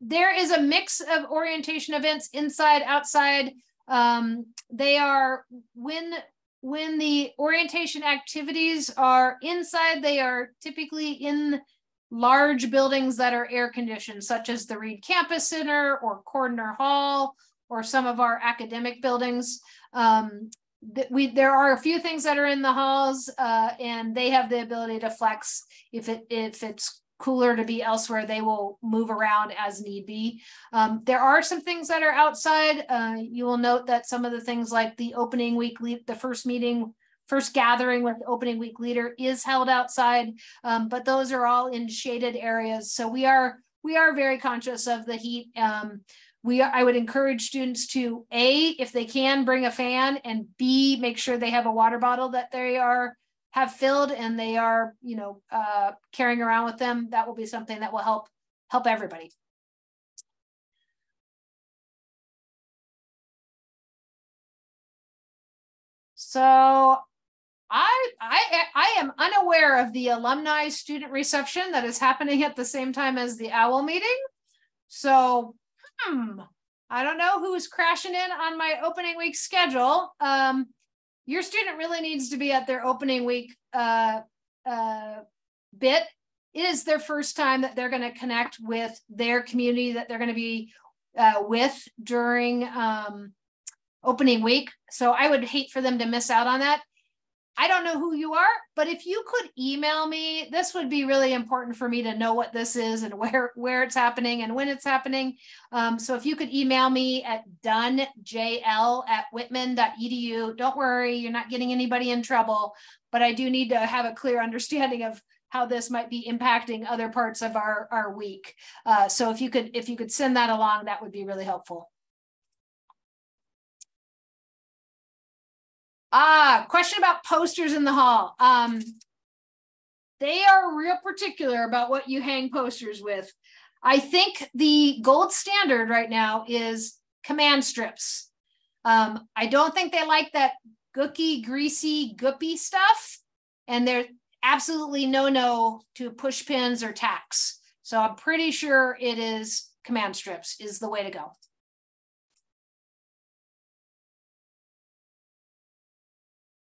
there is a mix of orientation events inside, outside. Um, they are when when the orientation activities are inside, they are typically in large buildings that are air conditioned, such as the Reid Campus Center or Cordiner Hall or some of our academic buildings. Um, we there are a few things that are in the halls uh, and they have the ability to flex. If it if it's cooler to be elsewhere they will move around as need be. Um, there are some things that are outside. Uh, you will note that some of the things like the opening week the first meeting first gathering with the opening week leader is held outside. Um, but those are all in shaded areas. So we are we are very conscious of the heat. Um, we I would encourage students to A, if they can, bring a fan, and B, make sure they have a water bottle that they are have filled and they are, you know, uh, carrying around with them. That will be something that will help help everybody. So I I I am unaware of the alumni student reception that is happening at the same time as the OWL meeting. So hmm, I don't know who's crashing in on my opening week schedule. Um, your student really needs to be at their opening week uh, uh, bit. It is their first time that they're going to connect with their community that they're going to be uh, with during um, opening week. So I would hate for them to miss out on that. I don't know who you are, but if you could email me, this would be really important for me to know what this is and where where it's happening and when it's happening. Um, so if you could email me at dunnjl at whitman.edu, don't worry, you're not getting anybody in trouble, but I do need to have a clear understanding of how this might be impacting other parts of our, our week. Uh, so if you could if you could send that along, that would be really helpful. Ah, question about posters in the hall. Um, they are real particular about what you hang posters with. I think the gold standard right now is command strips. Um, I don't think they like that gooky, greasy, goopy stuff. And they're absolutely no no to push pins or tacks. So I'm pretty sure it is command strips is the way to go.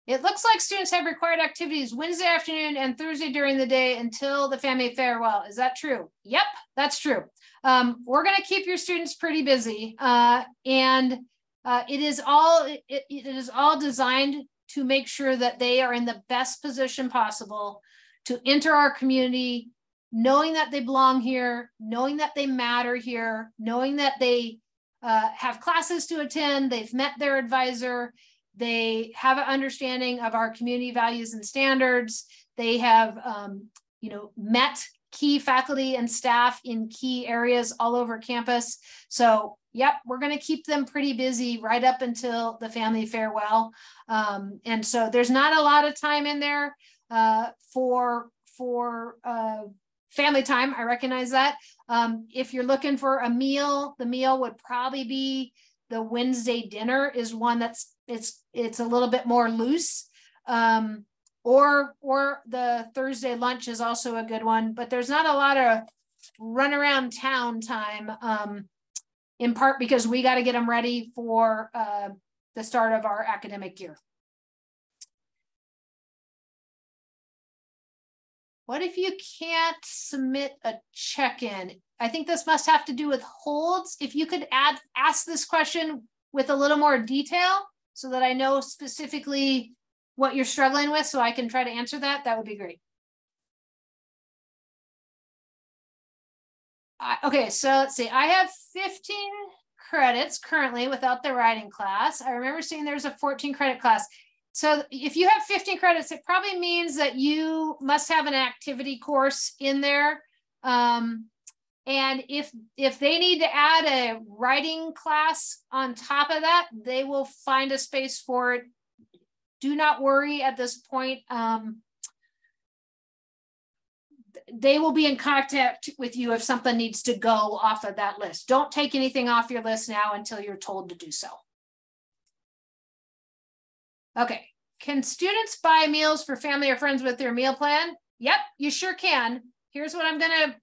It looks like students have required activities Wednesday afternoon and Thursday during the day until the family farewell. Is that true? Yep, that's true. Um, we're going to keep your students pretty busy, uh, and uh, it is all it, it is all designed to make sure that they are in the best position possible to enter our community, knowing that they belong here, knowing that they matter here, knowing that they uh, have classes to attend, they've met their advisor, they have an understanding of our community values and standards. They have, um, you know, met key faculty and staff in key areas all over campus. So, yep, we're going to keep them pretty busy right up until the family farewell. Um, and so, there's not a lot of time in there uh, for for uh, family time. I recognize that. Um, if you're looking for a meal, the meal would probably be the Wednesday dinner is one that's it's it's a little bit more loose. Um, or or the Thursday lunch is also a good one, but there's not a lot of run around town time. Um, in part because we got to get them ready for uh, the start of our academic year. What if you can't submit a check-in? I think this must have to do with holds. If you could add ask this question with a little more detail so that I know specifically what you're struggling with so I can try to answer that, that would be great. Okay, so let's see. I have 15 credits currently without the writing class. I remember seeing there's a 14 credit class. So if you have 15 credits, it probably means that you must have an activity course in there. Um, and if if they need to add a writing class on top of that, they will find a space for it. Do not worry at this point. Um, they will be in contact with you if something needs to go off of that list. Don't take anything off your list now until you're told to do so. Okay, can students buy meals for family or friends with their meal plan? Yep, you sure can. Here's what I'm gonna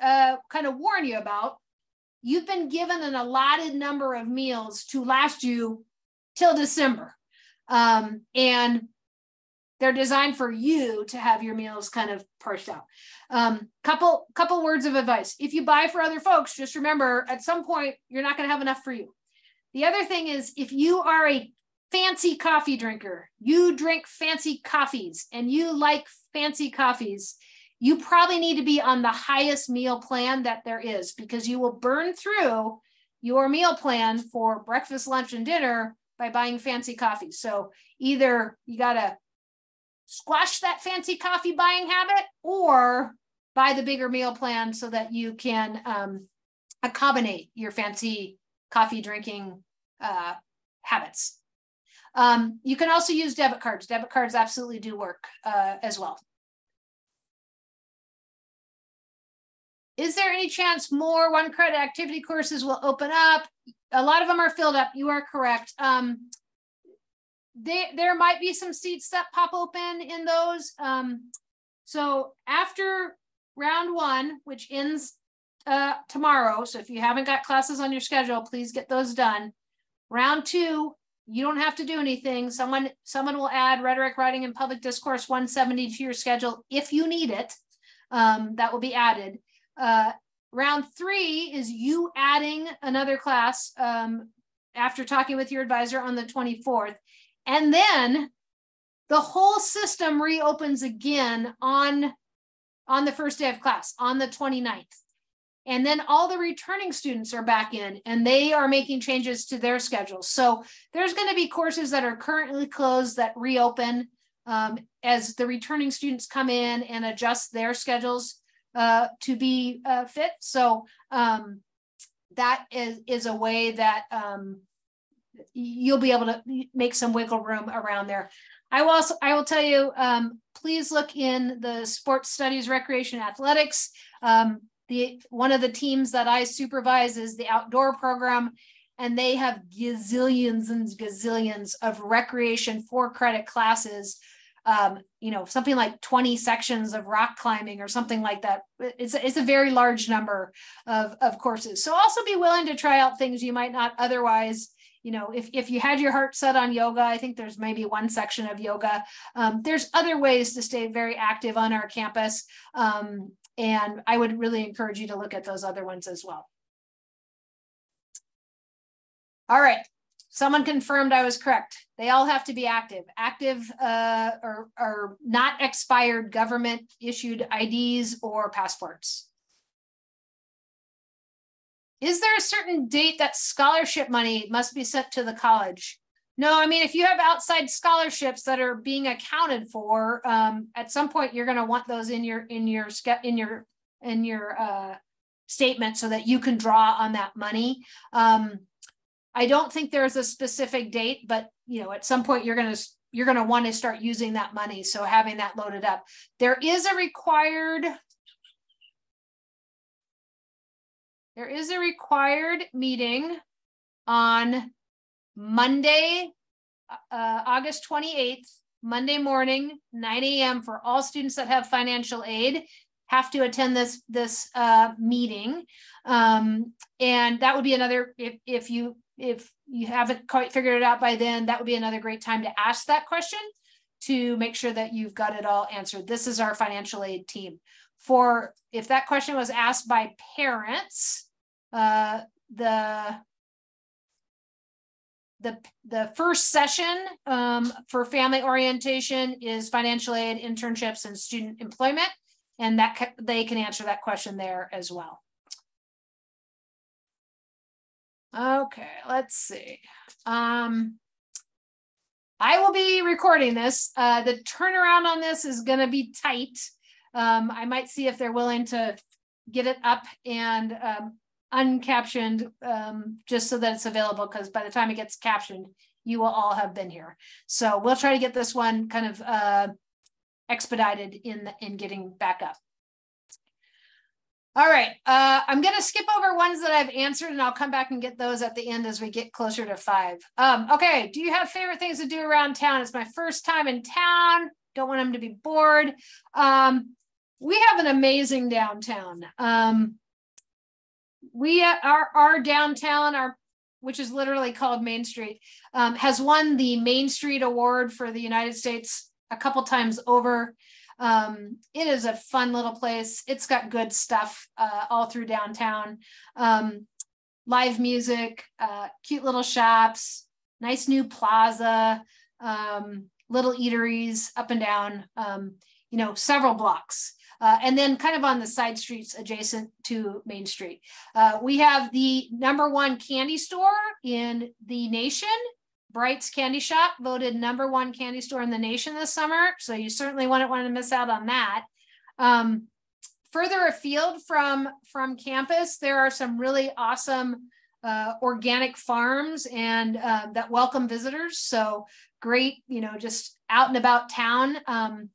uh, kind of warn you about. You've been given an allotted number of meals to last you till December. Um, and they're designed for you to have your meals kind of parsed out. Um, couple couple words of advice. If you buy for other folks, just remember at some point you're not going to have enough for you. The other thing is if you are a fancy coffee drinker, you drink fancy coffees and you like fancy coffees, you probably need to be on the highest meal plan that there is because you will burn through your meal plan for breakfast, lunch, and dinner by buying fancy coffee. So either you got to squash that fancy coffee buying habit or buy the bigger meal plan so that you can um, accommodate your fancy coffee drinking uh, habits. Um, you can also use debit cards. Debit cards absolutely do work uh, as well. Is there any chance more one credit activity courses will open up? A lot of them are filled up. You are correct. Um, they, there might be some seats that pop open in those. Um, so after round one, which ends uh, tomorrow, so if you haven't got classes on your schedule, please get those done. Round two, you don't have to do anything. Someone someone will add rhetoric, writing, and public discourse 170 to your schedule if you need it. Um, that will be added. Uh, round three is you adding another class um, after talking with your advisor on the 24th. And then the whole system reopens again on, on the first day of class, on the 29th. And then all the returning students are back in and they are making changes to their schedules. So there's going to be courses that are currently closed that reopen um, as the returning students come in and adjust their schedules uh, to be uh, fit. So um, that is, is a way that um, you'll be able to make some wiggle room around there. I will also I will tell you, um, please look in the sports studies, recreation, athletics. Um, the one of the teams that I supervise is the outdoor program, and they have gazillions and gazillions of recreation for credit classes. Um, you know, something like 20 sections of rock climbing or something like that. It's a, it's a very large number of, of courses. So also be willing to try out things you might not otherwise you know, if, if you had your heart set on yoga, I think there's maybe one section of yoga. Um, there's other ways to stay very active on our campus. Um, and I would really encourage you to look at those other ones as well. All right, someone confirmed I was correct. They all have to be active. Active uh, or, or not expired government issued IDs or passports. Is there a certain date that scholarship money must be sent to the college? No, I mean, if you have outside scholarships that are being accounted for, um, at some point you're going to want those in your in your in your in your uh, statement so that you can draw on that money. Um, I don't think there's a specific date, but you know, at some point you're going to you're going to want to start using that money. So having that loaded up, there is a required there is a required meeting on Monday, uh, August 28th, Monday morning, 9 a.m. for all students that have financial aid have to attend this this uh, meeting. Um, and that would be another, if, if you if you haven't quite figured it out by then, that would be another great time to ask that question to make sure that you've got it all answered. This is our financial aid team. For if that question was asked by parents, uh, the the the first session um, for family orientation is financial aid, internships, and student employment, and that they can answer that question there as well. Okay, let's see. Um, I will be recording this. Uh, the turnaround on this is going to be tight. Um, I might see if they're willing to get it up and um, uncaptioned um, just so that it's available because by the time it gets captioned, you will all have been here. So we'll try to get this one kind of uh, expedited in the, in getting back up. All right, uh, I'm going to skip over ones that I've answered and I'll come back and get those at the end as we get closer to five. Um, okay, do you have favorite things to do around town? It's my first time in town. Don't want them to be bored. Um, we have an amazing downtown. Um, we our our downtown, our which is literally called Main Street, um, has won the Main Street Award for the United States a couple times over. Um, it is a fun little place. It's got good stuff uh, all through downtown. Um, live music, uh, cute little shops, nice new plaza, um, little eateries up and down, um, you know, several blocks. Uh, and then kind of on the side streets adjacent to Main Street. Uh, we have the number one candy store in the nation Bright's Candy Shop voted number one candy store in the nation this summer. So you certainly wouldn't want to miss out on that. Um, further afield from, from campus, there are some really awesome uh, organic farms and uh, that welcome visitors. So great, you know, just out and about town. Um,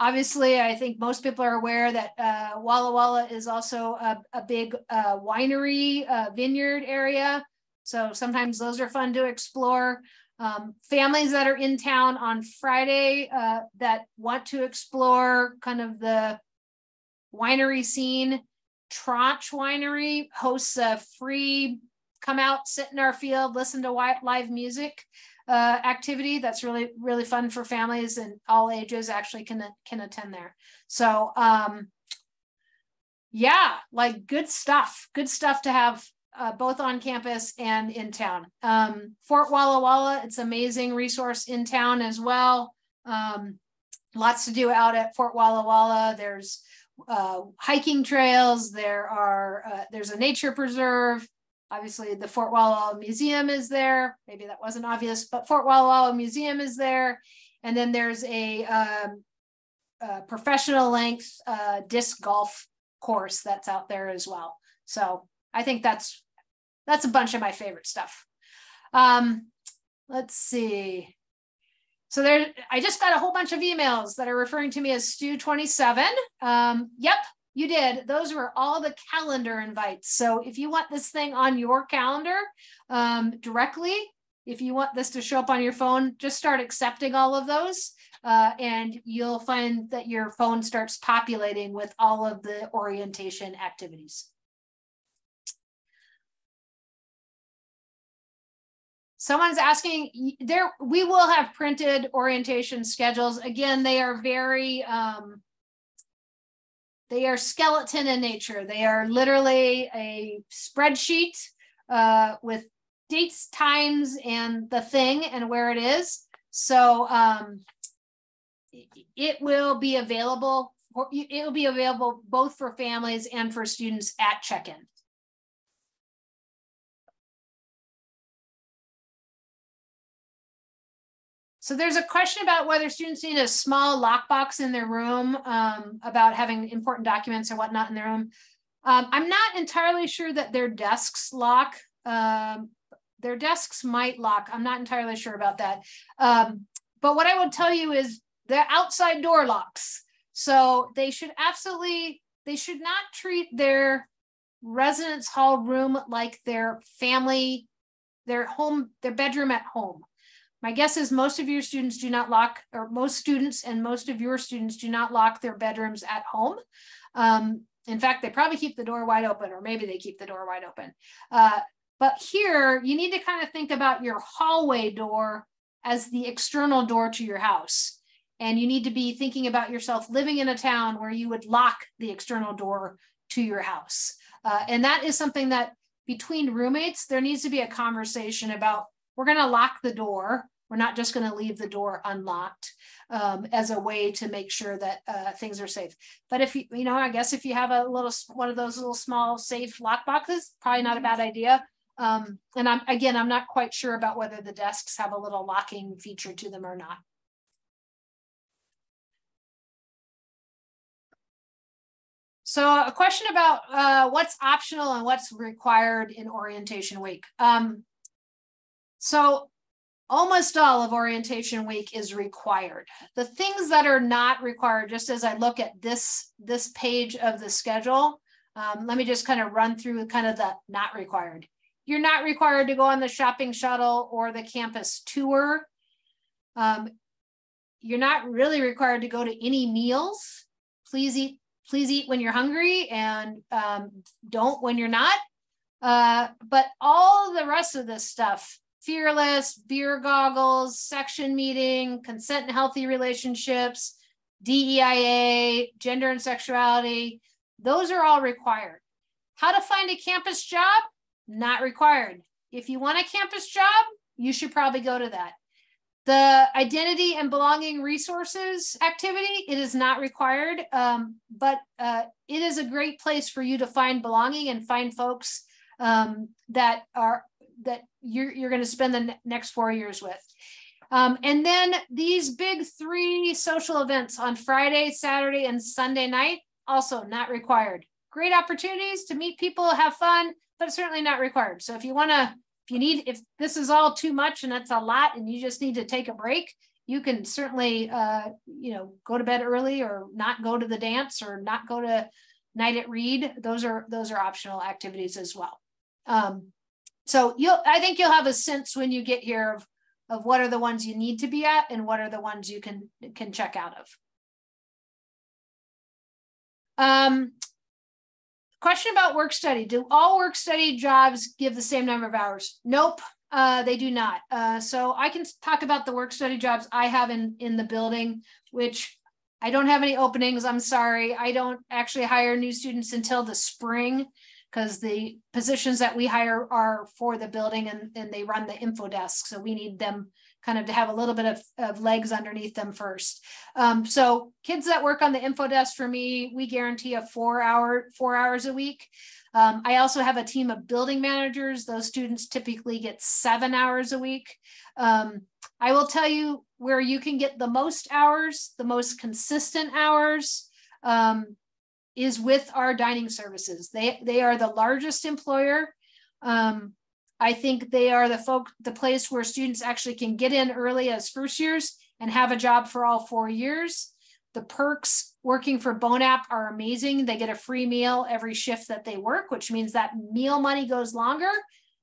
obviously, I think most people are aware that uh, Walla Walla is also a, a big uh, winery uh, vineyard area. So sometimes those are fun to explore. Um, families that are in town on Friday uh, that want to explore kind of the winery scene. Tranche Winery hosts a free come out, sit in our field, listen to live music uh, activity. That's really really fun for families and all ages actually can can attend there. So um, yeah, like good stuff. Good stuff to have uh, both on campus and in town. Um, Fort Walla Walla, it's amazing resource in town as well. Um, lots to do out at Fort Walla Walla. There's uh, hiking trails. There are uh, there's a nature preserve. Obviously, the Fort Walla Walla Museum is there. Maybe that wasn't obvious, but Fort Walla Walla Museum is there. And then there's a, um, a professional length uh, disc golf course that's out there as well. So I think that's that's a bunch of my favorite stuff. Um, let's see. So there, I just got a whole bunch of emails that are referring to me as Stu27. Um, yep, you did. Those were all the calendar invites. So if you want this thing on your calendar um, directly, if you want this to show up on your phone, just start accepting all of those. Uh, and you'll find that your phone starts populating with all of the orientation activities. Someone's asking there we will have printed orientation schedules. Again they are very um, they are skeleton in nature. They are literally a spreadsheet uh, with dates times and the thing and where it is. So um, it will be available for, it will be available both for families and for students at check-in So there's a question about whether students need a small lockbox in their room um, about having important documents or whatnot in their room. Um, I'm not entirely sure that their desks lock. Um, their desks might lock. I'm not entirely sure about that. Um, but what I will tell you is the outside door locks. So they should absolutely, they should not treat their residence hall room like their family, their home, their bedroom at home. My guess is most of your students do not lock, or most students and most of your students do not lock their bedrooms at home. Um, in fact, they probably keep the door wide open, or maybe they keep the door wide open. Uh, but here, you need to kind of think about your hallway door as the external door to your house. And you need to be thinking about yourself living in a town where you would lock the external door to your house. Uh, and that is something that between roommates, there needs to be a conversation about we're going to lock the door. We're not just going to leave the door unlocked um, as a way to make sure that uh, things are safe. But if you, you know, I guess if you have a little one of those little small safe lock boxes, probably not a bad idea. Um, and I'm again, I'm not quite sure about whether the desks have a little locking feature to them or not. So a question about uh, what's optional and what's required in orientation week. Um, so almost all of orientation week is required. The things that are not required, just as I look at this, this page of the schedule, um, let me just kind of run through kind of the not required. You're not required to go on the shopping shuttle or the campus tour. Um, you're not really required to go to any meals. Please eat please eat when you're hungry and um, don't when you're not. Uh, but all the rest of this stuff, fearless, beer goggles, section meeting, consent and healthy relationships, DEIA, gender and sexuality, those are all required. How to find a campus job? Not required. If you want a campus job, you should probably go to that. The identity and belonging resources activity, it is not required, um, but uh, it is a great place for you to find belonging and find folks um, that are that you're, you're going to spend the next four years with. Um, and then these big three social events on Friday, Saturday, and Sunday night, also not required. Great opportunities to meet people, have fun, but certainly not required. So if you want to if you need, if this is all too much and that's a lot and you just need to take a break, you can certainly, uh, you know, go to bed early or not go to the dance or not go to night at Reid. Those are, those are optional activities as well. Um, so you'll, I think you'll have a sense when you get here of, of what are the ones you need to be at and what are the ones you can, can check out of. Um, Question about work study. Do all work study jobs give the same number of hours? Nope, uh, they do not. Uh, so I can talk about the work study jobs I have in, in the building, which I don't have any openings. I'm sorry. I don't actually hire new students until the spring because the positions that we hire are for the building and, and they run the info desk. So we need them kind of to have a little bit of, of legs underneath them first. Um, so kids that work on the info desk for me, we guarantee a four hour, four hours a week. Um, I also have a team of building managers. Those students typically get seven hours a week. Um, I will tell you where you can get the most hours, the most consistent hours um, is with our dining services. They, they are the largest employer. Um, I think they are the folk, the place where students actually can get in early as first years and have a job for all four years. The perks working for Bonap are amazing. They get a free meal every shift that they work, which means that meal money goes longer,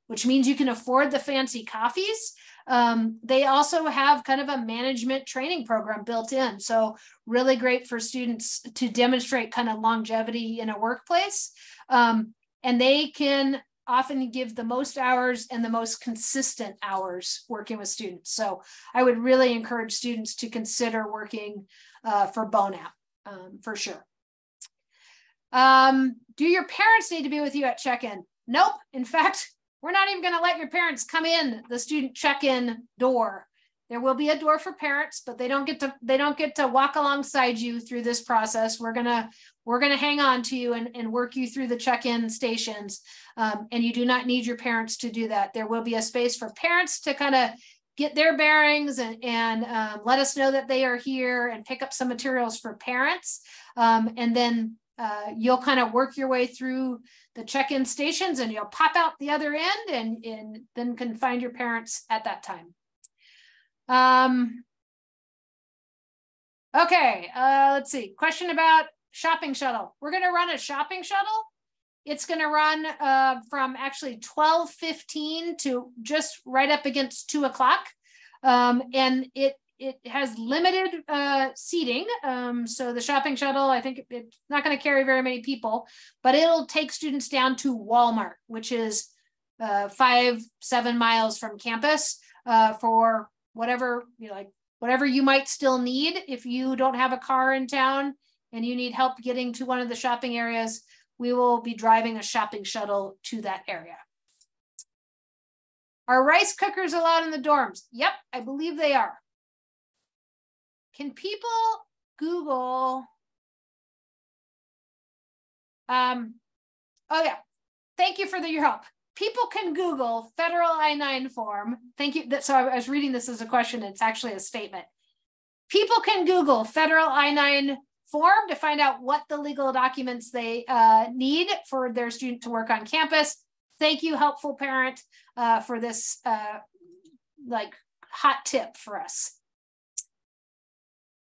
which means you can afford the fancy coffees. Um, they also have kind of a management training program built in. So, really great for students to demonstrate kind of longevity in a workplace. Um, and they can often give the most hours and the most consistent hours working with students. So I would really encourage students to consider working uh, for BONAP um, for sure. Um, do your parents need to be with you at check-in? Nope. In fact, we're not even going to let your parents come in the student check-in door. There will be a door for parents, but they don't get to they don't get to walk alongside you through this process. We're gonna we're gonna hang on to you and, and work you through the check-in stations. Um, and you do not need your parents to do that. There will be a space for parents to kind of get their bearings and, and um, let us know that they are here and pick up some materials for parents. Um, and then uh, you'll kind of work your way through the check-in stations and you'll pop out the other end and, and then can find your parents at that time. Um, okay, uh, let's see. Question about shopping shuttle. We're going to run a shopping shuttle. It's going to run uh, from actually 1215 to just right up against two o'clock. Um, and it it has limited uh, seating. Um, so the shopping shuttle, I think it's not going to carry very many people, but it'll take students down to Walmart, which is uh, five, seven miles from campus uh, for whatever you know, like whatever you might still need. If you don't have a car in town and you need help getting to one of the shopping areas we will be driving a shopping shuttle to that area. Are rice cookers allowed in the dorms? Yep i believe they are can people google um oh yeah thank you for the, your help people can Google federal I-9 form. Thank you. So I was reading this as a question. It's actually a statement. People can Google federal I-9 form to find out what the legal documents they uh, need for their student to work on campus. Thank you, helpful parent, uh, for this uh, like hot tip for us.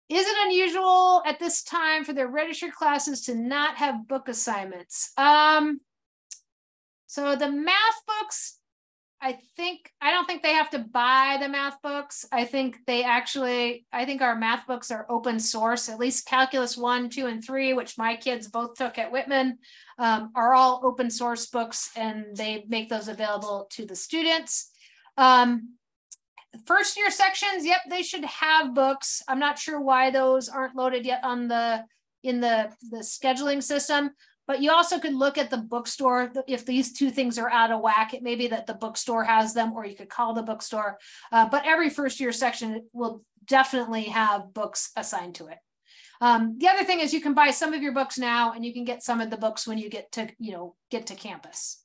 Is it unusual at this time for their registered classes to not have book assignments? Um, so the math books, I think, I don't think they have to buy the math books. I think they actually, I think our math books are open source, at least calculus one, two, and three, which my kids both took at Whitman, um, are all open source books and they make those available to the students. Um, First year sections, yep, they should have books. I'm not sure why those aren't loaded yet on the in the the scheduling system. But you also could look at the bookstore if these two things are out of whack. It may be that the bookstore has them, or you could call the bookstore. Uh, but every first year section will definitely have books assigned to it. Um, the other thing is you can buy some of your books now, and you can get some of the books when you get to you know get to campus.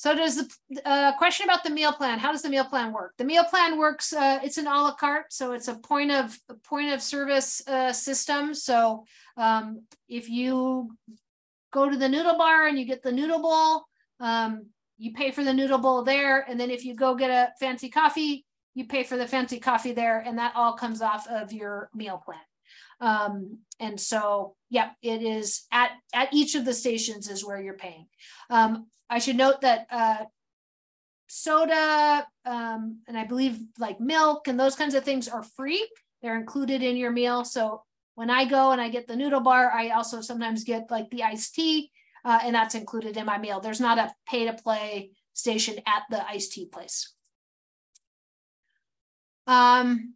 So does the uh, question about the meal plan? How does the meal plan work? The meal plan works. Uh, it's an a la carte, so it's a point of point of service uh, system. So um, if you go to the noodle bar and you get the noodle bowl, um, you pay for the noodle bowl there, and then if you go get a fancy coffee, you pay for the fancy coffee there, and that all comes off of your meal plan. Um, and so, yeah, it is at at each of the stations is where you're paying. Um, I should note that uh, soda um, and I believe like milk and those kinds of things are free. They're included in your meal. So when I go and I get the noodle bar, I also sometimes get like the iced tea, uh, and that's included in my meal. There's not a pay to play station at the iced tea place. Um,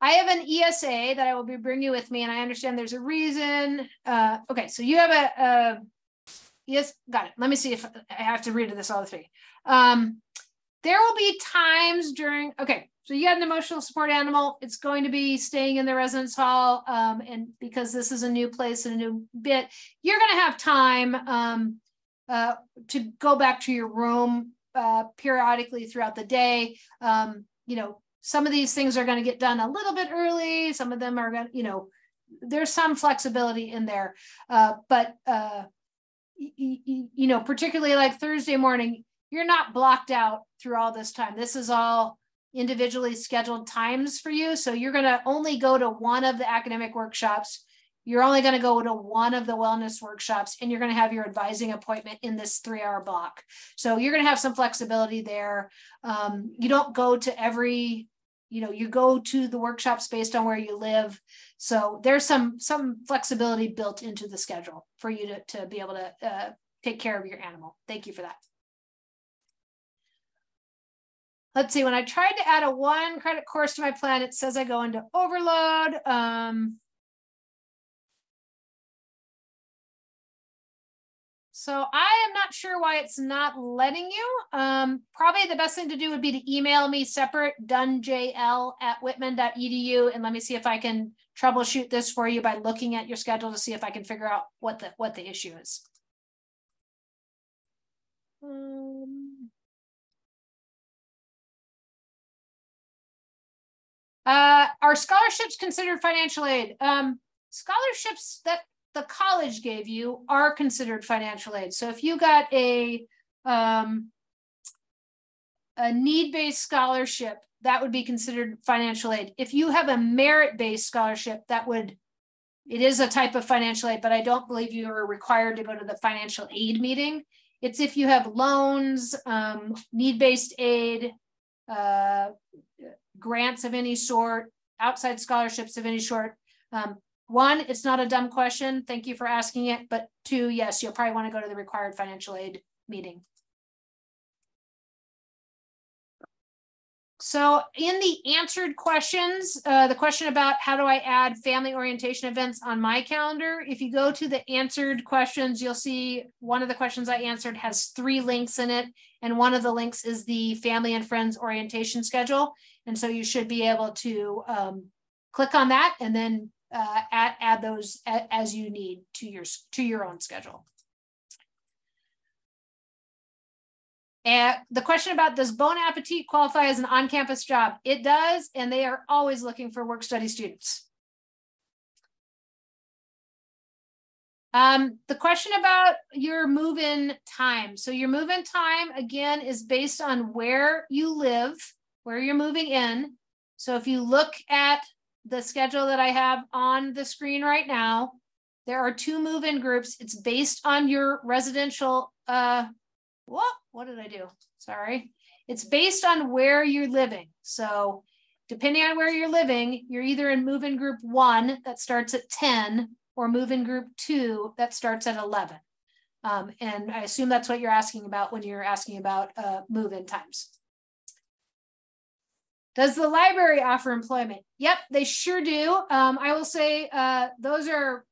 I have an ESA that I will be bringing with me, and I understand there's a reason. Uh, okay, so you have a, a Yes, got it. Let me see if I have to read this all the three. Um, there will be times during, okay, so you got an emotional support animal. It's going to be staying in the residence hall. Um, and because this is a new place and a new bit, you're going to have time um, uh, to go back to your room uh, periodically throughout the day. Um, you know, some of these things are going to get done a little bit early. Some of them are going to, you know, there's some flexibility in there. Uh, but uh, you, know, particularly like Thursday morning, you're not blocked out through all this time. This is all individually scheduled times for you. So you're going to only go to one of the academic workshops. You're only going to go to one of the wellness workshops and you're going to have your advising appointment in this three hour block. So you're going to have some flexibility there. Um, you don't go to every you know you go to the workshops based on where you live. So there's some some flexibility built into the schedule for you to, to be able to uh, take care of your animal. Thank you for that. Let's see when i tried to add a one credit course to my plan it says i go into overload. Um, So I am not sure why it's not letting you. Um, probably the best thing to do would be to email me separate dunnjl at whitman.edu and let me see if I can troubleshoot this for you by looking at your schedule to see if I can figure out what the what the issue is. Um, uh, are scholarships considered financial aid? Um, scholarships that the college gave you are considered financial aid. So if you got a um, a need-based scholarship, that would be considered financial aid. If you have a merit-based scholarship, that would it is a type of financial aid, but I don't believe you are required to go to the financial aid meeting. It's if you have loans, um, need-based aid, uh, grants of any sort, outside scholarships of any sort, um, one, it's not a dumb question. Thank you for asking it. But two, yes, you'll probably want to go to the required financial aid meeting. So in the answered questions, uh, the question about how do I add family orientation events on my calendar, if you go to the answered questions, you'll see one of the questions I answered has three links in it. And one of the links is the family and friends orientation schedule. And so you should be able to um, click on that and then uh, add, add those as you need to your to your own schedule. And the question about does Bon Appetit qualify as an on-campus job? It does, and they are always looking for work study students. Um, the question about your move-in time. So your move-in time, again, is based on where you live, where you're moving in. So if you look at the schedule that I have on the screen right now, there are two move-in groups. It's based on your residential, uh, what, what did I do? Sorry. It's based on where you're living. So depending on where you're living, you're either in move-in group one that starts at 10 or move-in group two that starts at 11. Um, and I assume that's what you're asking about when you're asking about uh, move-in times. Does the library offer employment? Yep, they sure do. Um, I will say uh, those are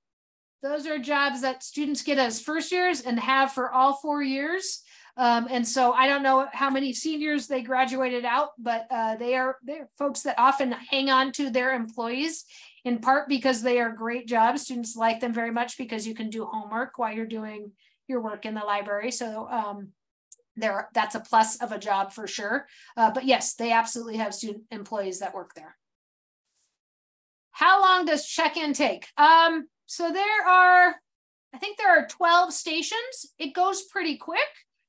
those are jobs that students get as first years and have for all four years. Um, and so I don't know how many seniors they graduated out, but uh, they are they're folks that often hang on to their employees in part because they are great jobs. Students like them very much because you can do homework while you're doing your work in the library. So um, there that's a plus of a job for sure. Uh, but yes, they absolutely have student employees that work there. How long does check-in take? Um, so there are, I think there are 12 stations. It goes pretty quick.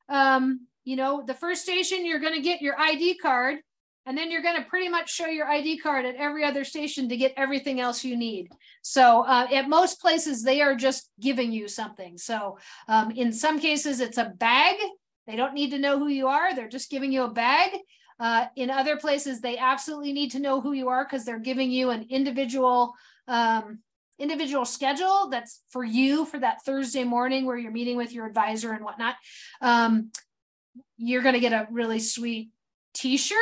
Um, you know, the first station, you're going to get your ID card, and then you're going to pretty much show your ID card at every other station to get everything else you need. So uh, at most places, they are just giving you something. So um, in some cases, it's a bag they don't need to know who you are. They're just giving you a bag. Uh, in other places, they absolutely need to know who you are because they're giving you an individual um, individual schedule that's for you for that Thursday morning where you're meeting with your advisor and whatnot. Um, you're going to get a really sweet T-shirt,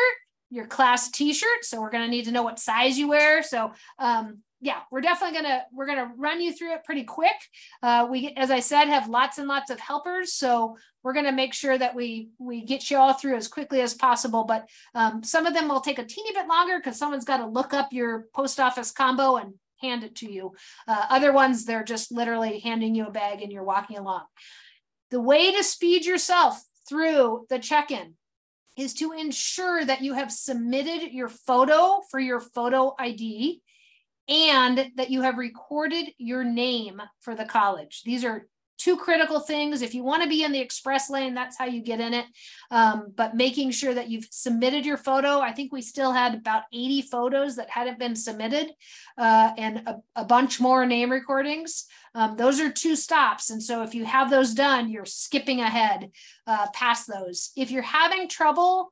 your class T-shirt. So we're going to need to know what size you wear. So um, yeah, we're definitely gonna we're gonna run you through it pretty quick. Uh, we, as I said, have lots and lots of helpers, so we're gonna make sure that we we get you all through as quickly as possible. But um, some of them will take a teeny bit longer because someone's got to look up your post office combo and hand it to you. Uh, other ones, they're just literally handing you a bag and you're walking along. The way to speed yourself through the check-in is to ensure that you have submitted your photo for your photo ID and that you have recorded your name for the college. These are two critical things. If you want to be in the express lane, that's how you get in it. Um, but making sure that you've submitted your photo. I think we still had about 80 photos that hadn't been submitted uh, and a, a, bunch more name recordings. Um, those are two stops. And so if you have those done, you're skipping ahead uh, past those. If you're having trouble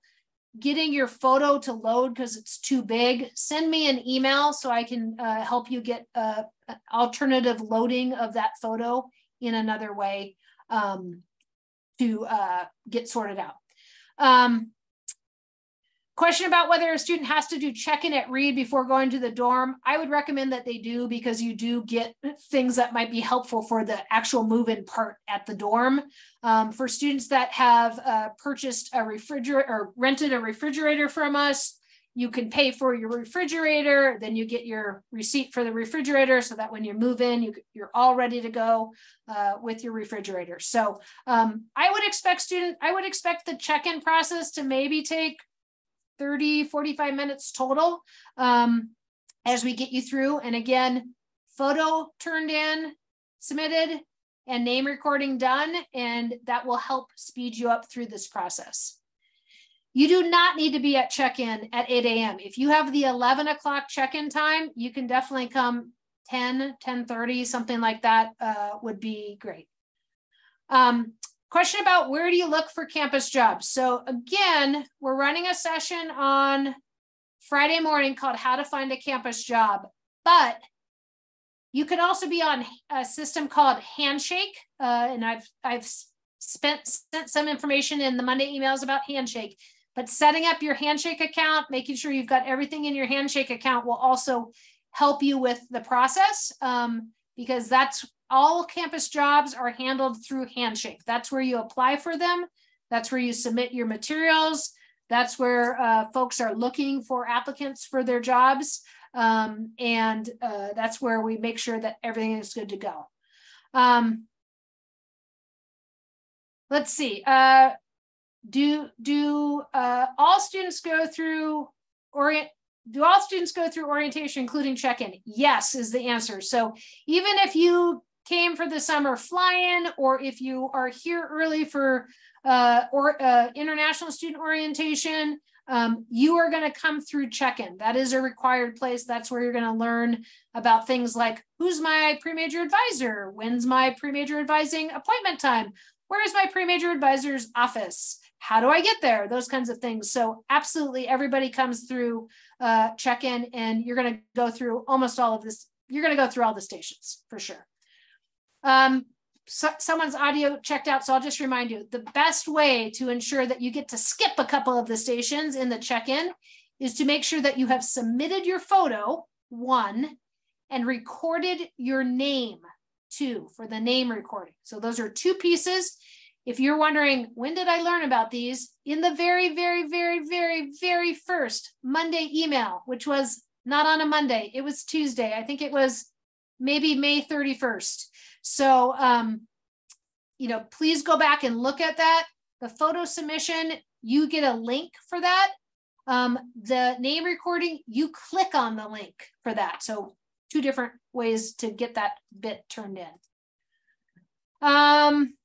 getting your photo to load because it's too big, send me an email so I can uh, help you get uh, alternative loading of that photo in another way um, to uh, get sorted out. Um, Question about whether a student has to do check-in at Reid before going to the dorm. I would recommend that they do because you do get things that might be helpful for the actual move-in part at the dorm. Um, for students that have uh, purchased a refrigerator or rented a refrigerator from us, you can pay for your refrigerator, then you get your receipt for the refrigerator so that when you move in, you, you're all ready to go uh, with your refrigerator. So um, I would expect student, I would expect the check-in process to maybe take 30, 45 minutes total um, as we get you through. And again, photo turned in, submitted, and name recording done, and that will help speed you up through this process. You do not need to be at check-in at 8 a.m. If you have the 11 o'clock check-in time, you can definitely come 10, 10.30, something like that uh, would be great. Um, Question about where do you look for campus jobs? So again, we're running a session on Friday morning called How to Find a Campus Job, but you can also be on a system called Handshake, uh, and I've I've spent sent some information in the Monday emails about Handshake. But setting up your Handshake account, making sure you've got everything in your Handshake account, will also help you with the process um, because that's all campus jobs are handled through Handshake. That's where you apply for them. That's where you submit your materials. That's where uh, folks are looking for applicants for their jobs. Um, and uh, that's where we make sure that everything is good to go. Um, let's see. Uh, do do uh, all students go through orient do all students go through orientation including check-in yes is the answer so even if you came for the summer fly-in or if you are here early for uh, or uh, international student orientation um, you are going to come through check-in that is a required place that's where you're going to learn about things like who's my pre-major advisor when's my pre-major advising appointment time where's my pre-major advisor's office how do I get there? Those kinds of things. So absolutely everybody comes through uh, check-in and you're going to go through almost all of this. You're going to go through all the stations for sure. Um, so, someone's audio checked out. So I'll just remind you, the best way to ensure that you get to skip a couple of the stations in the check-in is to make sure that you have submitted your photo, one, and recorded your name, two, for the name recording. So those are two pieces if you're wondering, when did I learn about these? In the very, very, very, very, very first Monday email, which was not on a Monday, it was Tuesday. I think it was maybe May 31st. So, um, you know, please go back and look at that. The photo submission, you get a link for that. Um, the name recording, you click on the link for that. So, two different ways to get that bit turned in. Um,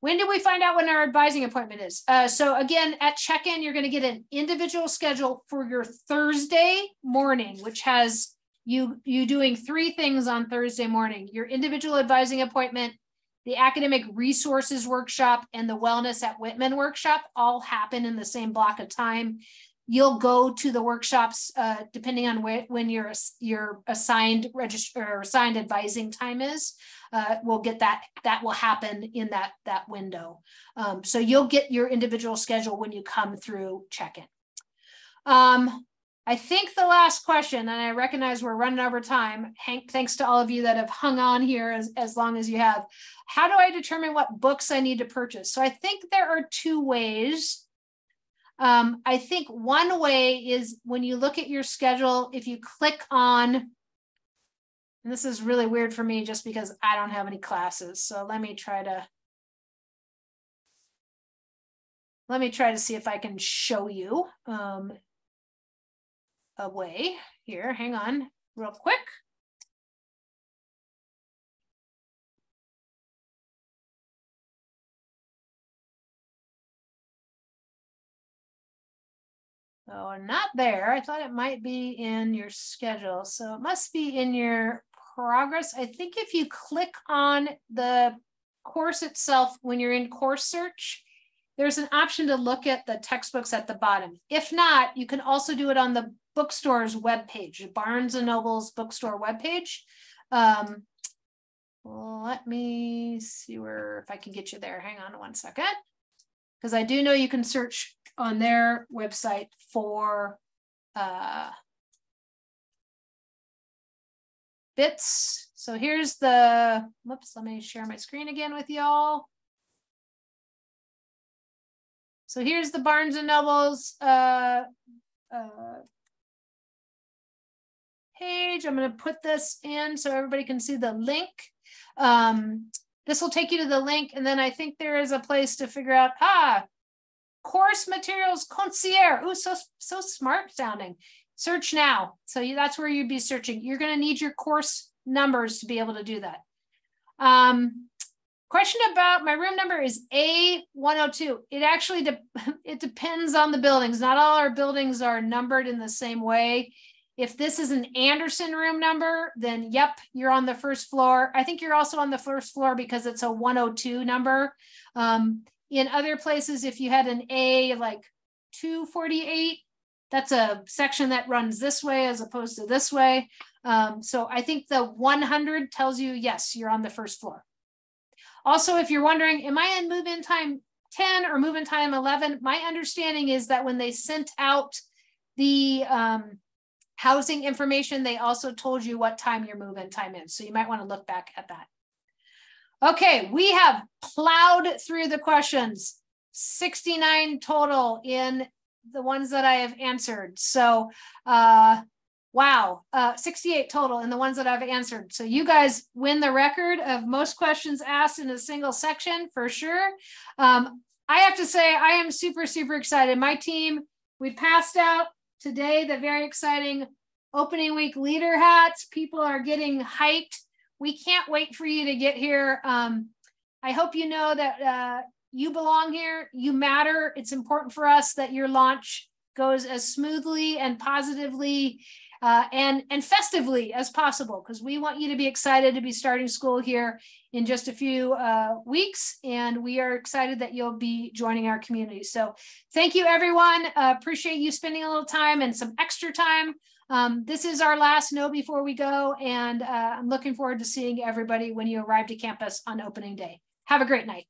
when do we find out when our advising appointment is? Uh, so again, at check-in, you're going to get an individual schedule for your Thursday morning, which has you you doing three things on Thursday morning: your individual advising appointment, the academic resources workshop, and the wellness at Whitman workshop. All happen in the same block of time. You'll go to the workshops uh, depending on wh when your your assigned register or assigned advising time is uh, will get that, that will happen in that, that window. Um, so you'll get your individual schedule when you come through check-in. Um, I think the last question, and I recognize we're running over time. Hank, thanks to all of you that have hung on here as, as long as you have. How do I determine what books I need to purchase? So I think there are two ways. Um, I think one way is when you look at your schedule, if you click on and this is really weird for me just because I don't have any classes. So let me try to let me try to see if I can show you um, a way here. Hang on real quick. Oh, not there. I thought it might be in your schedule. So it must be in your progress. I think if you click on the course itself, when you're in course search, there's an option to look at the textbooks at the bottom. If not, you can also do it on the bookstore's webpage, Barnes and Noble's bookstore webpage. Um, let me see where, if I can get you there. Hang on one second. Because I do know you can search on their website for uh, bits. So here's the, whoops, let me share my screen again with y'all. So here's the Barnes and Nobles uh, uh, page. I'm going to put this in so everybody can see the link. Um, this will take you to the link. And then I think there is a place to figure out, ah, course materials concierge. Oh, so, so smart sounding search now. So you, that's where you'd be searching. You're going to need your course numbers to be able to do that. Um, question about my room number is A102. It actually, de it depends on the buildings. Not all our buildings are numbered in the same way. If this is an Anderson room number, then yep, you're on the first floor. I think you're also on the first floor because it's a 102 number. Um, in other places, if you had an A like 248, that's a section that runs this way as opposed to this way. Um, so I think the 100 tells you, yes, you're on the first floor. Also, if you're wondering, am I in move-in time 10 or move-in time 11? My understanding is that when they sent out the um, housing information, they also told you what time your move-in time is. So you might want to look back at that. Okay, we have plowed through the questions. 69 total in the ones that I have answered. So, uh, wow, uh, 68 total in the ones that I've answered. So you guys win the record of most questions asked in a single section for sure. Um, I have to say, I am super, super excited. My team, we passed out today the very exciting opening week leader hats. People are getting hyped. We can't wait for you to get here. Um, I hope you know that uh, you belong here. You matter. It's important for us that your launch goes as smoothly and positively uh, and and festively as possible because we want you to be excited to be starting school here in just a few uh, weeks and we are excited that you'll be joining our community. So thank you everyone. Uh, appreciate you spending a little time and some extra time. Um, this is our last know before we go and uh, i'm looking forward to seeing everybody when you arrive to campus on opening day. Have a great night